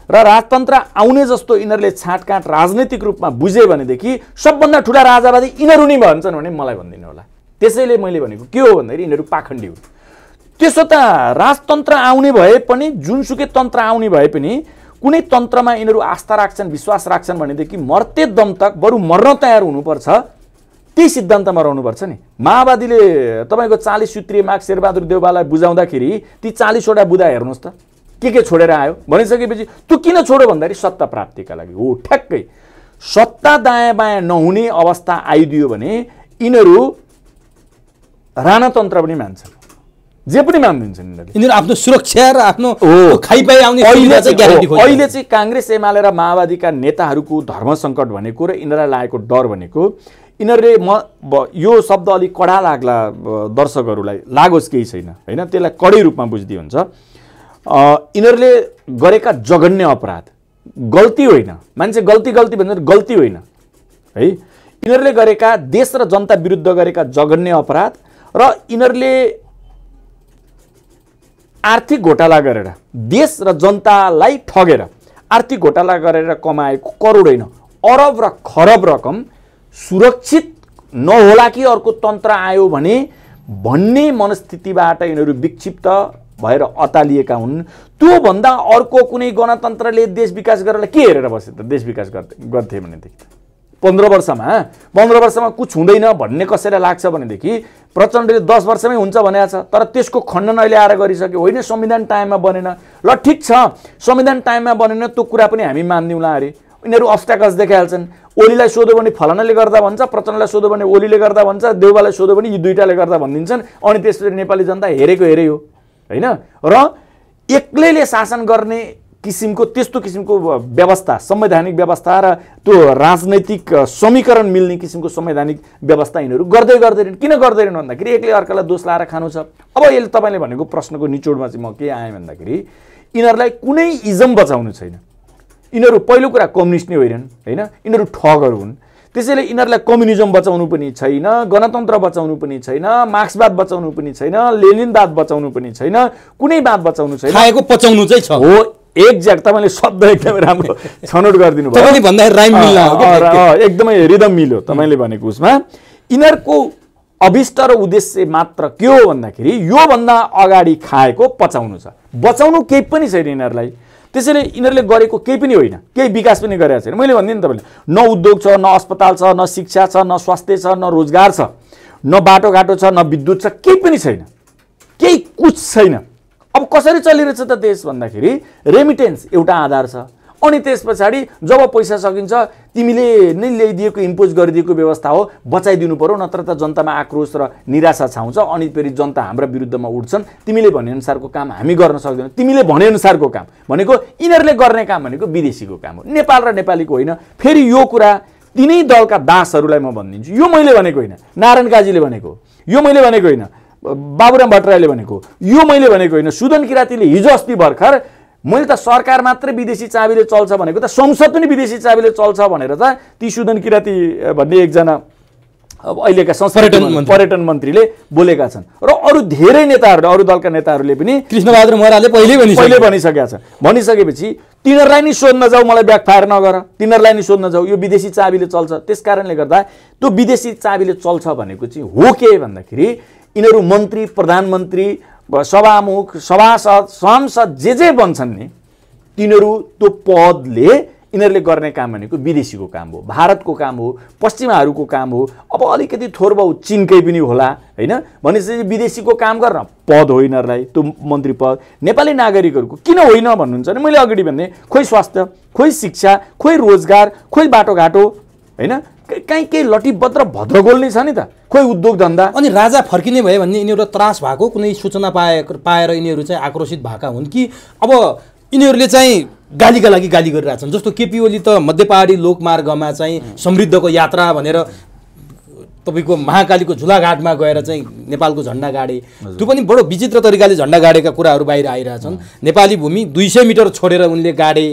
र राजतन्त्र आउने जस्तो यिनीहरूले छाँटकाँट राजनैतिक रूपमा बुझे भनेदेखि सबभन्दा ठुला राजावादी यिनीहरू नै भन्छन् भने मलाई भनिदिनु होला त्यसैले मैले भनेको के हो भन्दाखेरि यिनीहरू पाखण्डी हुन्। त्यसो त राजतन्त्र आउने भए पनि जुनसुकै तन्त्र आउने भए पनि कुनै तन्त्रमा यिनीहरू आस्था राख्छन् विश्वास राख्छन् भनेदेखि मर्ते दम तक बरु मर्न तयार हुनुपर्छ। त्यही सिद्धान्तमा रहनुपर्छ नि। माओवादीले तपाईँको चालिस सूत्रीय माग शेरबहादुर देउबालाई बुझाउँदाखेरि ती चालिसवटा बुधा हेर्नुहोस् त। के के छोडेर आयो? भनिसकेपछि त्यो किन छोड्यो? भन्दाखेरि सत्ता प्राप्तिका लागि। हो ठ्याक्कै। सत्ता दायाँ बायाँ नहुने अवस्था आइदियो भने यिनीहरू राणातन्त्र पनि मान्छन् जे पनि मानिदिन्छन् यिनीहरूले। यिनीहरू आफ्नो सुरक्षा र आफ्नो हो। खाइपाइ आउने अहिले चाहिँ काङ्ग्रेस एमाले र माओवादीका नेताहरूको धर्म सङ्कट भनेको र यिनीहरूलाई लागेको डर भनेको यिनीहरूले म यो शब्द अलिक कडा लाग्ला दर्शकहरूलाई लागोस् केही छैन होइन? त्यसलाई कडै रूपमा बुझ्दै हुन्छ। यिनीहरूले गरेका जघन्य अपराध गल्ती होइन। मान्छे गल्ती गल्ती भन्छ गल्ती होइन। है? यिनीहरूले गरेका देश र जनता विरुद्ध गरेका जघन्य अपराध र यिनीहरूले आर्थिक घोटाला गरेर देश र जनतालाई ठगेर आर्थिक घोटाला गरेर कमाएको करोड होइन अरब र खरब रकम सुरक्षित नहोला कि अर्को तन्त्र आयो भने भन्ने मनस्थितिबाट यिनीहरू विक्षिप्त भएर अतालिएका हुन्। त्योभन्दा अर्को कुनै गणतन्त्रले देश विकास गरेर के हेरेर बसे त? देश विकास गर्थे गर्थे भनेदेखि। पन्ध्र वर्षमा पन्ध्र वर्षमा कुछ हुँदैन भन्ने कसैलाई लाग्छ भनेदेखि प्रचण्डले दस वर्षमै हुन्छ भनेको छ तर त्यसको खण्डन अहिले आएर गरिसक्यो। होइन संविधान टाइममा बनेन। ल ठिक छ संविधान टाइममा बनेन त्यो कुरा पनि हामी मानिदिउँला अरे। यिनीहरू अब्सट्याकल्स देखाइहाल्छन्। ओलीलाई सोध्यो भने फलानाले गर्दा भन्छ प्रचण्डलाई सोध्यो भने ओलीले गर्दा भन्छ देउबालाई सोध्यो भने यी दुइटाले गर्दा भनिदिन्छन्। अनि त्यसपछि नेपाली जनता हेरेको हेरे हो। होइन? र एक्लैले शासन गर्ने किसिमको त्यस्तो किसिमको व्यवस्था संवैधानिक व्यवस्था र त्यो राजनैतिक समीकरण मिल्ने किसिमको संवैधानिक व्यवस्था यिनीहरू गर्दै गर्दैनन् किन गर्दैनन् भन्दाखेरि एक्लै अर्कालाई दोष लाएर खानु छ। अब यसले तपाईँले भनेको प्रश्नको निचोडमा चाहिँ म के आएँ भन्दाखेरि यिनीहरूलाई कुनै इजम बचाउनु छैन। यिनीहरू पहिलो कुरा कम्युनिस्ट नै होइनन् होइन? यिनीहरू ठगहरू हुन्। त्यसैले यिनीहरूलाई कम्युनिजम बचाउनु पनि छैन गणतन्त्र बचाउनु पनि छैन मार्क्सवाद बचाउनु पनि छैन लेनिनवाद बचाउनु पनि छैन कुनै बात बचाउनु छैन। पचाउनु चाहिँ छ। हो एक्ज्याक्ट तपाईँले शब्द एकदमै राम्रो छनौट गरिदिनु भयो। एकदमै रिदम मिल्यो तपाईँले भनेको उसमा। यिनीहरूको अभिष्ट र उद्देश्य मात्र के हो भन्दाखेरि योभन्दा अगाडि खाएको पचाउनु छ। बचाउनु केही पनि छैन यिनीहरूलाई। त्यसैले यिनीहरूले गरेको केही पनि होइन। केही विकास पनि गरेको छैन। मैले भनिदिएँ नि तपाईँले न उद्योग छ न अस्पताल छ न शिक्षा छ न स्वास्थ्य छ न रोजगार छ न बाटोघाटो छ न विद्युत छ केही पनि छैन। केही कुछ छैन। अब कसरी चलिरहेछ त देश भन्दाखेरि रेमिटेन्स एउटा आधार छ। अनि त्यस पछाडि जब पैसा सकिन्छ तिमीले नै ल्याइदिएको इम्पोज गरिदिएको व्यवस्था हो बचाइदिनु पऱ्यो नत्र त जनतामा आक्रोश र निराशा छाउँछ। अनि फेरि जनता हाम्रा विरुद्धमा उठ्छन्। तिमीले भनेअनुसारको काम हामी गर्न सक्दैनौँ। तिमीले भनेअनुसारको काम भनेको यिनीहरूले गर्ने काम भनेको विदेशीको काम हो। नेपाल र नेपालीको होइन। फेरि यो कुरा तिनै दलका दासहरूलाई म भनिदिन्छु। यो मैले भनेको होइन। नारायण काजीले भनेको। यो मैले भनेको होइन। बाबुराम भट्टराईले भनेको यो मैले भनेको होइन सुदन किराँतीले हिजो अस्ति भर्खर मैले त सरकार मात्रै विदेशी चाबीले चल्छ भनेको त संसद पनि विदेशी चाबीले चल्छ भनेर त ती सुदन किराँती भन्ने एकजना अब अहिलेका पर्यटन। पर्यटन मन्त्रीले बोलेका छन्। र अरू धेरै नेताहरूले अरू दलका नेताहरूले पनि कृष्णबहादुर महराले पहिल्यै पहिले भनिसक्यो भनिसकेका छन्। भनिसकेपछि तिनीहरूलाई नि सोध्न जाऊ मलाई ब्याकफायर नगर। तिनीहरूलाई नि सोध्न जाऊ यो विदेशी चाबीले चल्छ। त्यस कारणले गर्दा त्यो विदेशी चाबीले चल्छ भनेको चाहिँ हो के भन्दाखेरि यिनीहरू मन्त्री प्रधानमन्त्री सभामुख सभासद सांसद जे जे बन्छन् नि तिनीहरू त्यो पदले यिनीहरूले गर्ने काम भनेको विदेशीको काम हो भारतको काम हो पश्चिमाहरूको काम हो। अब अलिकति थोर बहुत चिनकै पनि होला होइन? भनेपछि विदेशीको काम गर्न पद हो यिनीहरूलाई त्यो मन्त्री पद। नेपाली नागरिकहरूको किन होइन भन्नुहुन्छ भने मैले अगाडि भन्ने खोइ स्वास्थ्य खोइ शिक्षा खोइ रोजगार खोइ बाटोघाटो होइन? काहीँ केही लटिबद्ध र भद्रगोल नै छ नि त। खोइ उद्योग धन्दा। अनि राजा फर्किने भयो भने यिनीहरू त्रास भएको कुनै सूचना पाए पाएर यिनीहरू चाहिँ आक्रोशित भएका हुन् कि अब यिनीहरूले चाहिँ गालीका लागि गाली गरिरहेछन्। जस्तो केपी ओली त मध्य पहाडी लोकमार्गमा चाहिँ समृद्धको यात्रा भनेर तपाईँको महाकालीको झुलाघाटमा गएर चाहिँ नेपालको झन्डा गाडे। त्यो पनि बडो विचित्र तरिकाले झन्डा गाडेका कुराहरू बाहिर आइरहेछन्। नेपाली भूमि दुई सय मिटर छोडेर उनले गाडे।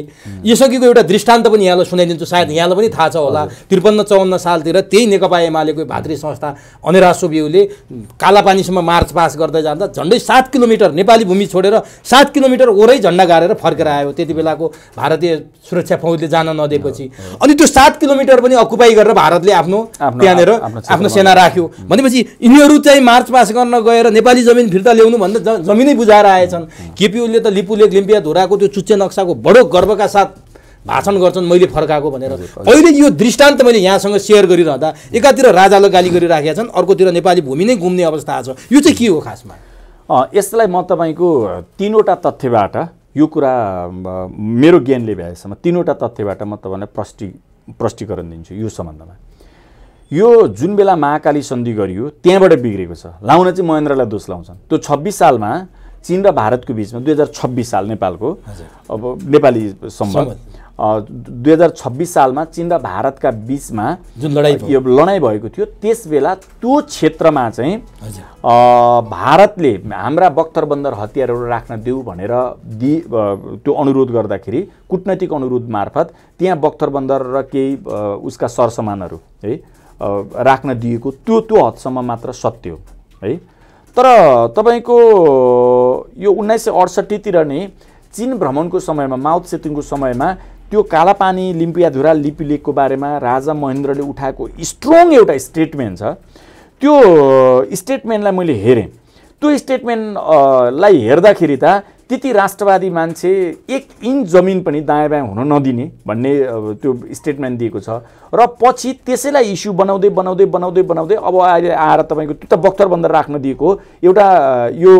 यसअघिको एउटा दृष्टान्त पनि यहाँलाई सुनाइदिन्छु सायद यहाँलाई पनि थाहा छ होला। त्रिपन्न चौवन्न सालतिर त्यही नेकपा एमालेको भातृ संस्था अनिरा सोबिउले कालापानीसम्म मार्च पास गर्दै जाँदा झन्डै सात किलोमिटर नेपाली भूमि छोडेर सात किलोमिटर ओरै झन्डा गाडेर फर्केर आयो। त्यति बेलाको भारतीय सुरक्षा फौजले जान नदिएपछि। अनि त्यो सात किलोमिटर पनि अकुपाई गरेर भारतले आफ्नो आफ्नो- त्यहाँनिर आफ्नो सेना राख्यो। भनेपछि यिनीहरू चाहिँ मार्च पास गर्न गएर नेपाली जमिन फिर्ता ल्याउनु भन्दा ज- जमिनै बुझाएर आएछन्। केपी ओलीले त लिपुलेक लिम्पिया धुराको त्यो चुच्चे नक्साको बडो गर्वका साथ भाषण गर्छन् मैले फर्काएको भनेर। अहिले यो दृष्टान्त मैले यहाँसँग सेयर गरिरहँदा एकातिर राजालाई गाली गरिराखेका छन् अर्कोतिर नेपाली भूमि नै घुम्ने अवस्था छ। यो चाहिँ के हो खासमा? यसलाई म तपाईँको तिनवटा तथ्यबाट यो कुरा मेरो ज्ञानले भ्याएसम्म तिनवटा तथ्यबाट म तपाईँलाई प्रष्टि प्रष्टीकरण दिन्छु यो सम्बन्धमा। यो जुन बेला महाकाली सन्धि गरियो त्यहाँबाट बिग्रेको छ। लाउन चाहिँ महेन्द्रलाई दोष लाउँछन्। त्यो छब्बिस सालमा चिन र भारतको बिचमा दुई हजार छब्बिस साल नेपालको अब नेपाली सम्बन्ध। दुई हजार छब्बिस सालमा चिन र भारतका बिचमा जुन लडाइँ। यो लडाइँ भएको थियो त्यस बेला त्यो क्षेत्रमा चाहिँ भारतले हाम्रा बख्तर बन्दर हतियारहरू राख्न देऊ भनेर दि त्यो अनुरोध गर्दाखेरि कुटनैतिक अनुरोध मार्फत त्यहाँ बख्तर बन्दर र केही उसका सरसामानहरू है राख्न दिएको त्यो त्यो हदसम्म मात्र सत्य हो है? तर तपाईँको यो उन्नाइस सय अडसट्ठीतिर नै चिन भ्रमणको समयमा माउथ सेतुङको समयमा त्यो कालापानी लिम्पियाधुरा लिपि लेकको बारेमा राजा महेन्द्रले उठाएको स्ट्रङ एउटा स्टेटमेन्ट छ। त्यो स्टेटमेन्टलाई मैले हेरेँ। त्यो स्टेटमेन्ट अ, लाई हेर्दाखेरि त त्यति राष्ट्रवादी मान्छे एक इन्च जमिन पनि दायाँ बायाँ हुन नदिने भन्ने त्यो स्टेटमेन्ट दिएको छ र पछि त्यसैलाई इस्यु बनाउँदै बनाउँदै बनाउँदै बनाउँदै अब अहिले आएर तपाईँको त्यो त बख्तर बन्दर राख्न दिएको। एउटा यो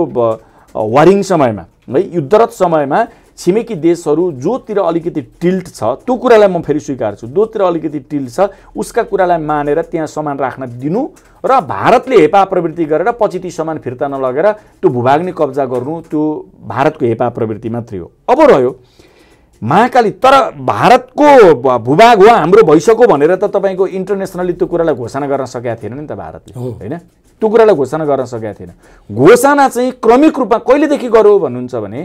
वारिङ समयमा है युद्धरत समयमा छिमेकी देशहरू जोतिर अलिकति टिल्ट छ त्यो कुरालाई म फेरि स्वीकार्छु जोतिर अलिकति टिल्ट छ उसका कुरालाई मानेर त्यहाँ सामान राख्न दिनु र भारतले हेपा प्रवृत्ति गरेर पछि ती सामान फिर्ता नलगेर त्यो भूभाग नै कब्जा गर्नु त्यो भारतको हेपा प्रवृत्ति मात्रै हो। अब रह्यो महाकाली तर भारतको भूभाग हो हाम्रो भइसक्यो भनेर त तपाईँको इन्टरनेसनली त्यो कुरालाई घोषणा गर्न सकेका थिएन नि त भारतले। होइन? त्यो कुरालाई घोषणा गर्न सकेका थिएन। घोषणा चाहिँ क्रमिक रूपमा कहिलेदेखि गर्यो भन्नुहुन्छ भने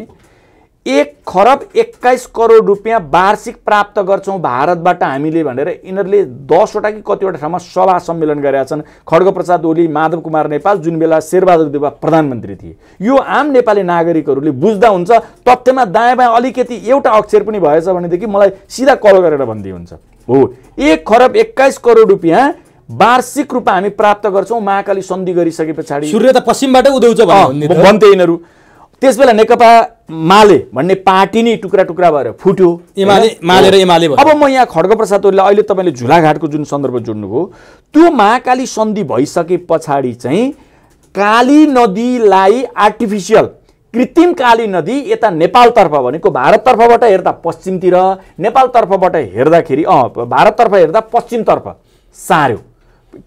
एक खरब एक्काइस करोड रुपियाँ वार्षिक प्राप्त गर्छौँ भारतबाट हामीले भनेर यिनीहरूले दसवटा कि कतिवटा ठाउँमा सभा सम्मेलन गरेका छन्। खड्गप्रसाद ओली माधव कुमार नेपाल जुन बेला शेरबहादुर देवा प्रधानमन्त्री थिए। यो आम नेपाली नागरिकहरूले बुझ्दा हुन्छ तथ्यमा दायाँ बायाँ अलिकति एउटा अक्षर पनि भएछ भनेदेखि मलाई सिधा कल गरेर भन्दै हुन्छ। हो एक खरब एक्काइस करोड रुपियाँ वार्षिक रूपमा हामी प्राप्त गर्छौँ महाकाली सन्धि गरिसके पछाडि। सूर्य त पश्चिमबाटै उदाउँछ। भन्थे यिनीहरू। त्यस बेला नेकपा माले भन्ने पार्टी नै टुक्रा टुक्रा भएर फुट्यो। एमाले? माले र एमाले अब म यहाँ खड्गप्रसाद ओलीलाई अहिले तपाईँले झुलाघाटको जुन सन्दर्भ जोड्नुभयो त्यो महाकाली सन्धि भइसके पछाडि चाहिँ काली नदीलाई आर्टिफिसियल कृत्रिम काली नदी यता नेपालतर्फ भनेको भारततर्फबाट हेर्दा पश्चिमतिर नेपालतर्फबाट हेर्दाखेरि अँ भारततर्फ हेर्दा पश्चिमतर्फ सार्यो।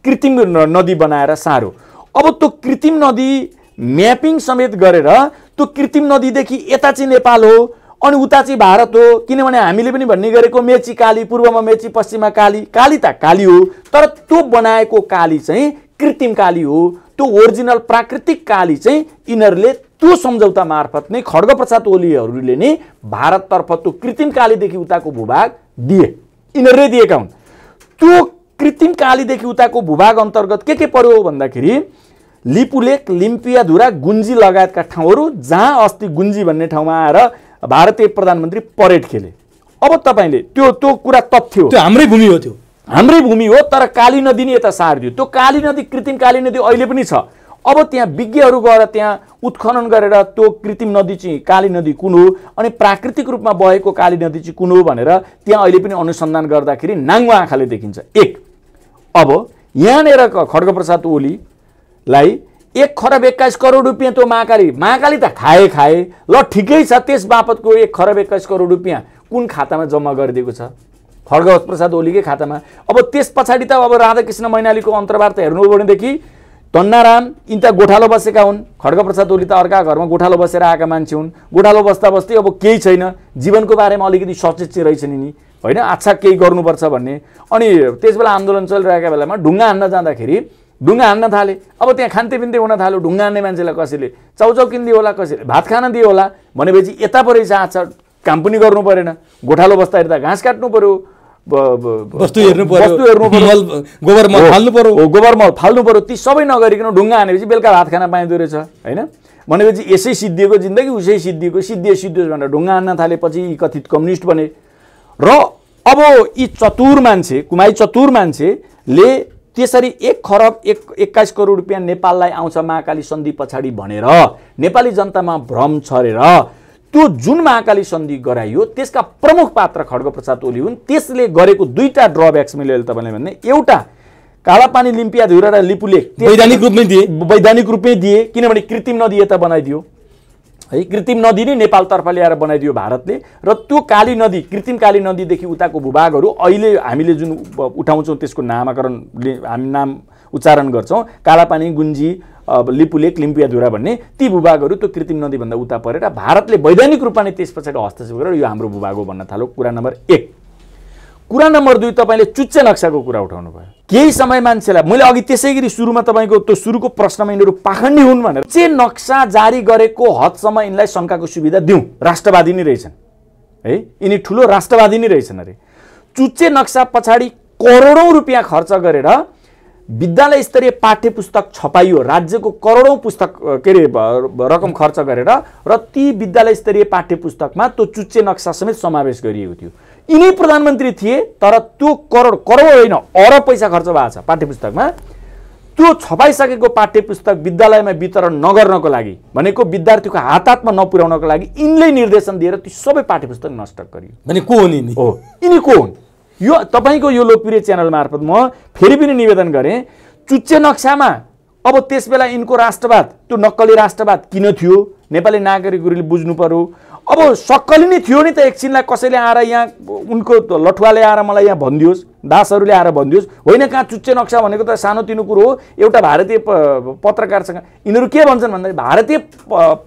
कृत्रिम नदी बनाएर सार्यो। अब त्यो कृत्रिम नदी म्यापिङ समेत गरेर त्यो कृत्रिम नदीदेखि यता चाहिँ नेपाल हो अनि उता चाहिँ भारत हो। किनभने हामीले पनि भन्ने गरेको मेची काली पूर्वमा मेची पश्चिममा काली। काली त काली हो तर त्यो बनाएको काली चाहिँ कृत्रिम काली हो। त्यो ओरिजिनल प्राकृतिक काली चाहिँ यिनीहरूले त्यो सम्झौता मार्फत नै खड्गप्रसाद ओलीहरूले नै भारततर्फ त्यो कृत्रिम कालीदेखि उताको भूभाग दिए। यिनीहरूले दिएका हुन्। त्यो कृत्रिम कालीदेखि उताको भूभाग अन्तर्गत के के पर्यो भन्दाखेरि लिपुलेक लिम्पियाधुरा गुन्जी लगायतका ठाउँहरू जहाँ अस्ति गुन्जी भन्ने ठाउँमा आएर भारतीय प्रधानमन्त्री परेड खेले। अब तपाईँले त्यो त्यो कुरा तथ्य हो त्यो हाम्रै भूमि हो त्यो। हाम्रै भूमि हो तर काली नदी नै यता सारिदियो त्यो काली नदी कृत्रिम काली नदी अहिले पनि छ। अब त्यहाँ विज्ञहरू गएर त्यहाँ उत्खनन गरेर त्यो कृत्रिम नदी चाहिँ काली नदी कुन हो अनि प्राकृतिक रूपमा बहेको काली नदी चाहिँ कुन हो भनेर त्यहाँ अहिले पनि अनुसन्धान गर्दाखेरि नाङ्गो आँखाले देखिन्छ। एक अब यहाँनिर क- खड्गप्रसाद ओलीलाई एक खरब एक्काइस करोड रुपियाँ त्यो महाकाली। महाकाली त खाए खाए। ल ठिकै छ त्यस बापतको एक खरब एक्काइस करोड रुपियाँ कुन खातामा जम्मा गरिदिएको छ? खड्ग प्रसाद ओलीकै खातामा। अब त्यस पछाडि त अब राधाकृष्ण मैनालीको अन्तर्वार्ता हेर्नु हो भनेदेखि तन्नाराम यिनी त गोठालो बसेका हुन्। खड्गप्रसाद ओली त अर्का घरमा गोठालो बसेर आएका मान्छे हुन्। गोठालो बस्दा बस्दै अब केही छैन। जीवनको बारेमा अलिकति सचेत चाहिँ रहेछन् नि होइन अच्छा केही गर्नुपर्छ भन्ने। अनि त्यस बेला आन्दोलन चलिरहेका बेलामा ढुङ्गा हान्न जाँदाखेरि ढुङ्गा हान्न थाले। अब त्यहाँ खान्ते पिन्ते हुन थाल्यो ढुङ्गा हान्ने मान्छेलाई कसैले? चाउचाउ किनिदियो होला कसैले? भात खान दियो होला? भनेपछि यता रहेछ आच्छा काम पनि गर्नु परेन। गोठालो बस्दा हेर्दा घाँस काट्नु ब- वस्तु हेर्नु पर्यो गोबर मल फाल्नु पर्यो। हो, गोबर मल फाल्नु पर्यो। ती सबै नगरिकन ढुङ्गा हानेपछि बेलुका भात खान पाइँदो रहेछ होइन? भनेपछि यसै सिद्धिएको जिन्दगी उसै सिद्धिएको सिद्धिए सिद्धियोस् भनेर ढुङ्गा हान्न थालेपछि यी कथित कम्युनिस्ट बने। र अब यी चतुर मान्छे कुमाई चतुर मान्छेले त्यसरी एक खरब एक एक्काइस करोड रुपियाँ नेपाललाई आउँछ महाकाली सन्धि पछाडि भनेर नेपाली जनतामा भ्रम छरेर त्यो जुन महाकाली सन्धि गराइयो त्यसका प्रमुख पात्र खड्गप्रसाद ओली हुन्। त्यसले गरेको दुईवटा ड्रब्याक्स मैले तपाईँलाई भन्ने। एउटा कालापानी लिम्पिया धुरा र लिपुलेक त्यस- वैधानिक रूपमै दिए। वैधानिक रूपमै दिए किनभने कृत्रिम नदी यता बनाइदियो। है कृत्रिम नदी नै नेपालतर्फ ल्याएर बनाइदियो भारतले। र त्यो काली नदी कृत्रिम काली नदीदेखि उताको भूभागहरू अहिले हामीले जुन उठाउँछौँ त्यसको नामाकरणले हामी नाम उच्चारण गर्छौँ। कालापानी गुन्जी लिपुलेक लिम्पियाधुरा भन्ने ती भूभागहरू त्यो कृत्रिम नदीभन्दा उता परेर भारतले वैधानिक रूपमा नै त्यस पछाडि हस्तक्षेप गरेर यो हाम्रो भूभाग हो भन्न थाल्यो। कुरा नम्बर एक। कुरा नम्बर दुई तपाईँले चुच्चे नक्साको कुरा उठाउनु भयो। केही समय मान्छेलाई मैले अघि त्यसै गरी सुरुमा तपाईँको त्यो सुरुको प्रश्नमा यिनीहरू पाखण्डी हुन् भनेर चुच्चे नक्सा जारी गरेको हदसम्म यिनलाई शङ्काको सुविधा दिउँ। राष्ट्रवादी नै रहेछन्। है? यिनी ठुलो राष्ट्रवादी नै रहेछन् अरे। चुच्चे नक्सा पछाडि करोडौँ रुपियाँ खर्च गरेर विद्यालय स्तरीय पाठ्य पुस्तक छपाइयो राज्यको करोडौँ पुस्तक के अरे रकम खर्च गरेर र ती विद्यालय स्तरीय पाठ्य पुस्तकमा त्यो चुच्चे नक्सा समेत समावेश गरिएको थियो। यिनै प्रधानमन्त्री थिए तर त्यो करोड करोड होइन अरब पैसा खर्च भएको छ पाठ्य पुस्तकमा त्यो छपाइसकेको पाठ्य पुस्तक विद्यालयमा वितरण नगर्नको लागि भनेको विद्यार्थीको हात हातमा नपुर्याउनको लागि यिनले निर्देशन दिएर ती सबै पाठ्य पुस्तक नष्ट गरियो। भने को हो नि यिनी? हो यिनी को हुन्? यो तपाईँको यो लोकप्रिय च्यानल मार्फत म फेरि पनि निवेदन गरेँ चुच्चे नक्सामा अब त्यस बेला यिनको राष्ट्रवाद त्यो नक्कली राष्ट्रवाद किन थियो? नेपाली नागरिकहरूले बुझ्नु पर्यो। अब सक्कली नै थियो नि त एकछिनलाई कसैले आएर यहाँ उनको लठुवाले आएर मलाई यहाँ भनिदियोस् दासहरूले आएर भनिदियोस् होइन कहाँ चुच्चे नक्सा भनेको त सानोतिनो कुरो हो एउटा भारतीय पत्रकारसँग यिनीहरू के भन्छन् भन्दाखेरि भारतीय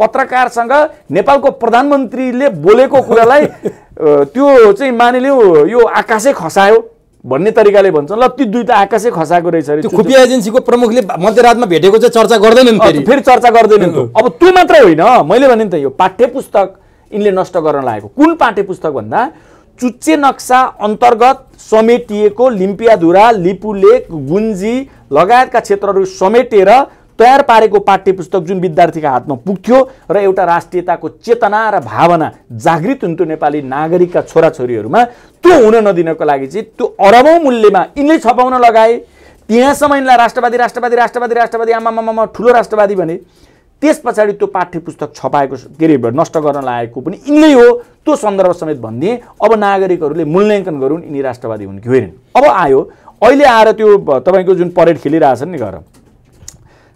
पत्रकारसँग नेपालको प्रधानमन्त्रीले बोलेको कुरालाई त्यो चाहिँ मानिलिउँ यो आकाशै खसायो भन्ने तरिकाले भन्छन्। ल ती दुईवटा आकाशै खसाएको रहेछ अरे त्यो खुफिया एजेन्सीको प्रमुखले मध्यरातमा भेटेको चाहिँ चर्चा गर्दैनन् फेरि। चर्चा गर्दैनन् अब त्यो मात्रै होइन। मैले भने नि त यो पाठ्य पुस्तक यिनले नष्ट गर्न लागेको। कुन पाठ्य पुस्तक भन्दा चुच्चे नक्सा अन्तर्गत समेटिएको लिम्पियाधुरा लिपुलेक गुन्जी लगायतका क्षेत्रहरू समेटेर तयार पारेको पाठ्य पुस्तक जुन विद्यार्थीका हातमा पुग्थ्यो र एउटा राष्ट्रियताको चेतना र भावना जागृत हुन्थ्यो नेपाली नागरिकका छोराछोरीहरूमा त्यो हुन नदिनको लागि चाहिँ त्यो अरबौँ मूल्यमा यिनले छपाउन लगाए। त्यहाँसम्म यिनलाई राष्ट्रवादी राष्ट्रवादी राष्ट्रवादी राष्ट्रवादी आमामामा ठुलो राष्ट्रवादी भने त्यस पछाडि त्यो पाठ्य पुस्तक छपाएको के अरे नष्ट गर्न लागेको पनि यिनले हो। त्यो सन्दर्भ समेत भनिदिए। अब नागरिकहरूले मूल्याङ्कन गरून् यिनी राष्ट्रवादी हुन् कि होइनन्। अब आयो। अहिले आएर त्यो तपाईँको जुन परेड खेलिरहेछन् नि घर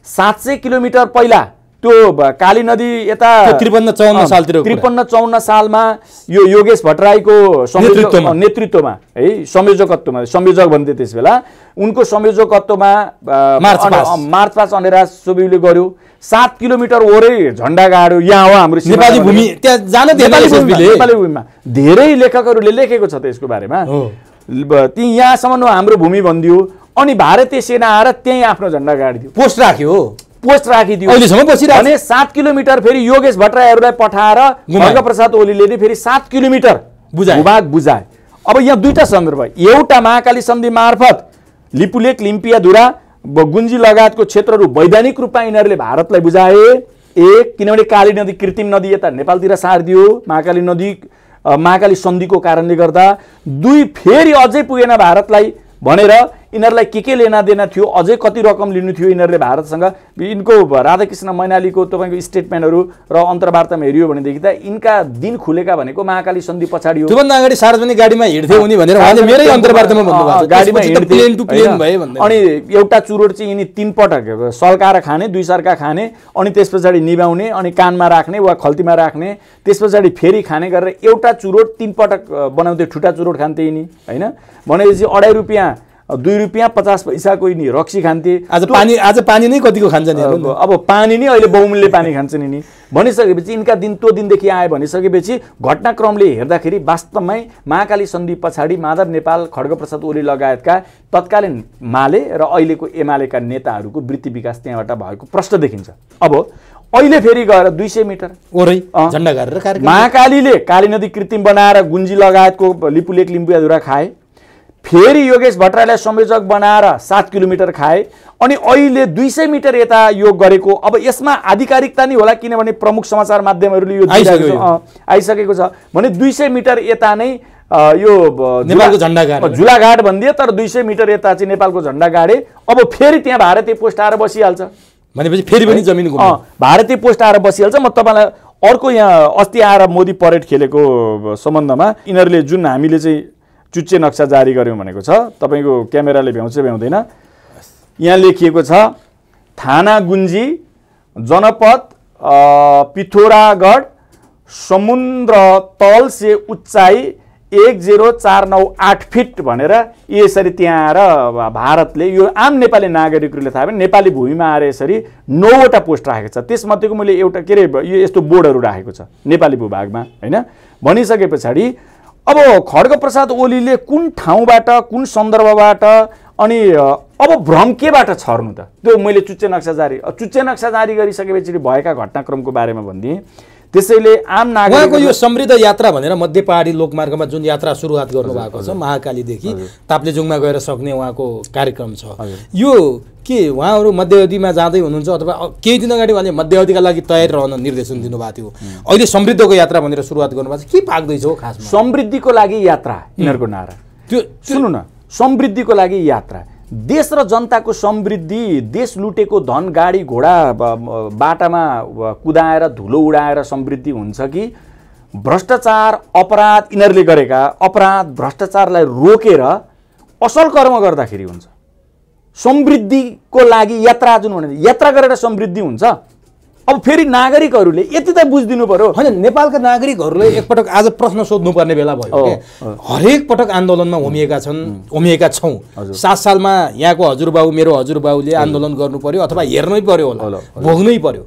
सात सय किलोमिटर पहिला त्यो काली नदी यता त्यो 53 54 अँ, सालतिरको कुरा। त्रिपन्न चौन्न सालमा यो योगेश भट्टराईको नेतृत्वमा। है संयोजकत्वमा संयोजक भन्थे त्यस बेला उनको संयोजकत्वमा मार्च पास। अ, मार्च पास अनेरा सोबिउले गर्यो। सात किलोमिटर वरै झन्डा गाड्यो यहाँ हो हाम्रो नेपाली। भूमि त्यहाँ जान नेपाली भूमिमा धेरै लेखकहरूले लेखेको छ त यसको बारेमा। ती यहाँसम्म हाम्रो भूमि भनिदियो। अनि भारतीय सेना आएर त्यहीँ आफ्नो झन्डा गाडिदियो। पोस्ट राख्यो। पोस्ट राखिदियो अहिलेसम्म बसिरहेको छ। भने सात किलोमिटर फेरि योगेश भट्टराईहरूलाई पठाएर। प्रसाद ओलीले नि फेरि सात किलोमिटर बुझाए। भूभाग बुझाए अब यहाँ दुईटा सन्दर्भ एउटा महाकाली सन्धि मार्फत लिपुलेक लिम्पियाधुरा गुन्जी लगायतको क्षेत्रहरू वैधानिक रूपमा यिनीहरूले भारतलाई बुझाए एक किनभने काली नदी कृत्रिम नदी यता नेपालतिर सारिदियो महाकाली नदी महाकाली सन्धिको कारणले गर्दा दुई फेरि अझै पुगेन भारतलाई भनेर यिनीहरूलाई के के लेना देना थियो अझै कति रकम लिनु थियो यिनीहरूले भारतसँग? यिनको राधाकृष्ण मैनालीको तपाईँको स्टेटमेन्टहरू र अन्तर्वार्तामा हेऱ्यो भनेदेखि त यिनका दिन खुलेका भनेको महाकाली सन्धि पछाडि हो। त्योभन्दा अगाडि सार्वजनिक गाडीमा हिँड्थे उनी भनेर उहाँले मेरै अन्तर्वार्तामा गाडीमा अनि एउटा चुरोट चाहिँ यिनी तिन पटक सल्काएर खाने दुई सर्का खाने अनि त्यस पछाडि निभाउने अनि कानमा राख्ने वा खल्तीमा राख्ने त्यस पछाडि फेरि खाने गरेर एउटा चुरोट तिन पटक अ, बनाउँथे ठुटा चुरोट खान्थे यिनी होइन? भनेपछि अढाई रुपियाँ दुई रुपियाँ पचास पैसाको यिनी रक्सी खान्थे। आज पानी आज पानी नै कतिको खान्छ नि अब न। पानी नै अहिले बहुमूल्य पानी खान्छन् यिनी भनिसकेपछि यिनका दिन त्यो दिनदेखि आयो भनिसकेपछि घटनाक्रमले हेर्दाखेरि वास्तवमै महाकाली सन्धि पछाडि माधव नेपाल खड्गप्रसाद ओली लगायतका तत्कालीन माले र अहिलेको एमालेका नेताहरूको वृत्ति विकास त्यहाँबाट भएको प्रश्न देखिन्छ। अब अहिले फेरि गएर दुई सय मिटर। ओरै। झन्डा कार्यक्रम। महाकालीले काली नदी कृत्रिम बनाएर गुन्जी लगायतको लिपुलेक लिम्बुयाधुरा खाए। फेरि योगेश भट्टराईलाई संयोजक बनाएर सात किलोमिटर खाए अनि अहिले दुई सय मिटर यता यो गरेको। अब यसमा आधिकारिकता नै होला किनभने प्रमुख समाचार माध्यमहरूले यो आइसकेको छ। भने दुई सय मिटर यता नै यो नेपालको झन्डा। झुलाघाट भनिदिए तर दुई सय मिटर यता चाहिँ नेपालको झन्डा गाडे। अब फेरि त्यहाँ भारतीय पोस्ट आएर बसिहाल्छ। भनेपछि फेरि पनि जमिन भारतीय पोस्ट आएर बसिहाल्छ। म तपाईँलाई अर्को यहाँ अस्ति आएर मोदी परेड खेलेको सम्बन्धमा यिनीहरूले जुन हामीले चाहिँ चुच्चे नक्सा जारी गऱ्यौँ भनेको छ। तपाईँको क्यामेराले भ्याउँछ भ्याउँदैन। यहाँ लेखिएको छ थाना गुन्जी जनपद पिथोरागढ समुद्र तल से उचाइ एक जेरो चार नौ आठ फिट भनेर यसरी त्यहाँ आएर भारतले यो आम नेपाली नागरिकहरूले थाहा भयो नेपाली भूमिमा आएर यसरी नौवटा पोस्ट राखेको छ। त्यसमध्येको मैले एउटा के अरे यो यस्तो बोर्डहरू राखेको छ नेपाली भूभागमा होइन? भनिसके पछाडि अब खड्गप्रसाद ओलीले कुन ठाउँबाट कुन सन्दर्भबाट अनि अब भ्रम केबाट छर्नु त? त्यो मैले चुच्चे नक्सा जारी चुच्चे नक्सा जारी गरिसकेपछि भएका घटनाक्रमको बारेमा भनिदिएँ। त्यसैले आम नागरिक यो समृद्ध यात्रा भनेर मध्य पहाडी लोकमार्गमा जुन यात्रा सुरुवात गर्नुभएको छ महाकालीदेखि ताप्लेजुङमा गएर सक्ने उहाँको कार्यक्रम छ। यो के उहाँहरू मध्यअवधिमा जाँदै हुनुहुन्छ अथवा केही दिन अगाडि उहाँले मध्यअवधिका लागि तयार रहन निर्देशन दिनुभएको थियो। अहिले समृद्धको यात्रा भनेर सुरुवात गर्नुभएको छ। के पाक्दैछ हो खासमा? समृद्धिको लागि यात्रा यिनीहरूको नारा। त्यो सुन्नु न समृद्धिको लागि यात्रा। देश र जनताको समृद्धि देश लुटेको धन गाडी घोडा बाटामा कुदाएर धुलो उडाएर समृद्धि हुन्छ कि? भ्रष्टाचार अपराध यिनीहरूले गरेका अपराध भ्रष्टाचारलाई रोकेर असल कर्म गर्दाखेरि हुन्छ। समृद्धिको लागि यात्रा जुन भने यात्रा गरेर समृद्धि हुन्छ। अब फेरि नागरिकहरूले यति त बुझिदिनु पर्यो। होइन नेपालका नागरिकहरूले एकपटक आज प्रश्न सोध्नुपर्ने बेला भयो हरेक पटक आन्दोलनमा होमिएका छन् होमिएका छौँ। सात सालमा यहाँको हजुरबाउ मेरो हजुरबाउले आन्दोलन गर्नु पर्यो अथवा हेर्नै पर्यो होला भोग्नै पर्यो।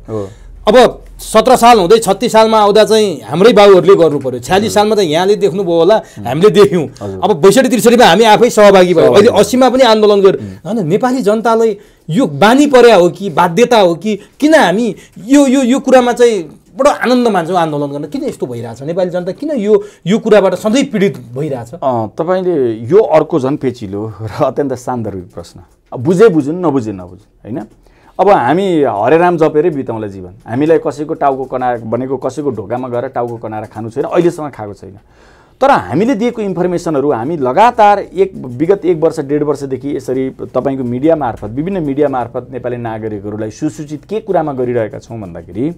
अब सत्र साल हुँदै छत्तिस सालमा आउँदा चाहिँ हाम्रै बाबुहरूले गर्नु पर्यो। छ्यालिस सालमा त यहाँले देख्नुभयो होला हामीले देख्यौँ। अब बैसठी त्रिसठीमा हामी आफै सहभागी भयो। अहिले अस्सीमा पनि आन्दोलन गर्यो होइन नेपाली जनतालाई यो बानी पर्या हो कि बाध्यता हो कि किन हामी यो यो यो कुरामा चाहिँ बडो आनन्द मान्छौँ आन्दोलन गर्न? किन यस्तो भइरहेछ? नेपाली जनता किन यो यो कुराबाट सधैँ पीडित भइरहेछ? तपाईँले यो अर्को झन् पेचिलो र अत्यन्त सान्दर्भिक प्रश्न। बुझे बुझुन् नबुझे नबुझुन् होइन? अब हामी हरेराम जपेरै बिताउँला जीवन। हामीलाई कसैको टाउको कनाएर बनेको कसैको ढोकामा गएर टाउको कनाएर खानु छैन अहिलेसम्म खाएको छैन। तर हामीले दिएको इन्फर्मेसनहरू हामी लगातार एक विगत एक वर्ष डेढ वर्षदेखि यसरी तपाईँको मिडिया मार्फत विभिन्न मिडिया मार्फत नेपाली नागरिकहरूलाई सुसूचित के कुरामा गरिरहेका छौँ भन्दाखेरि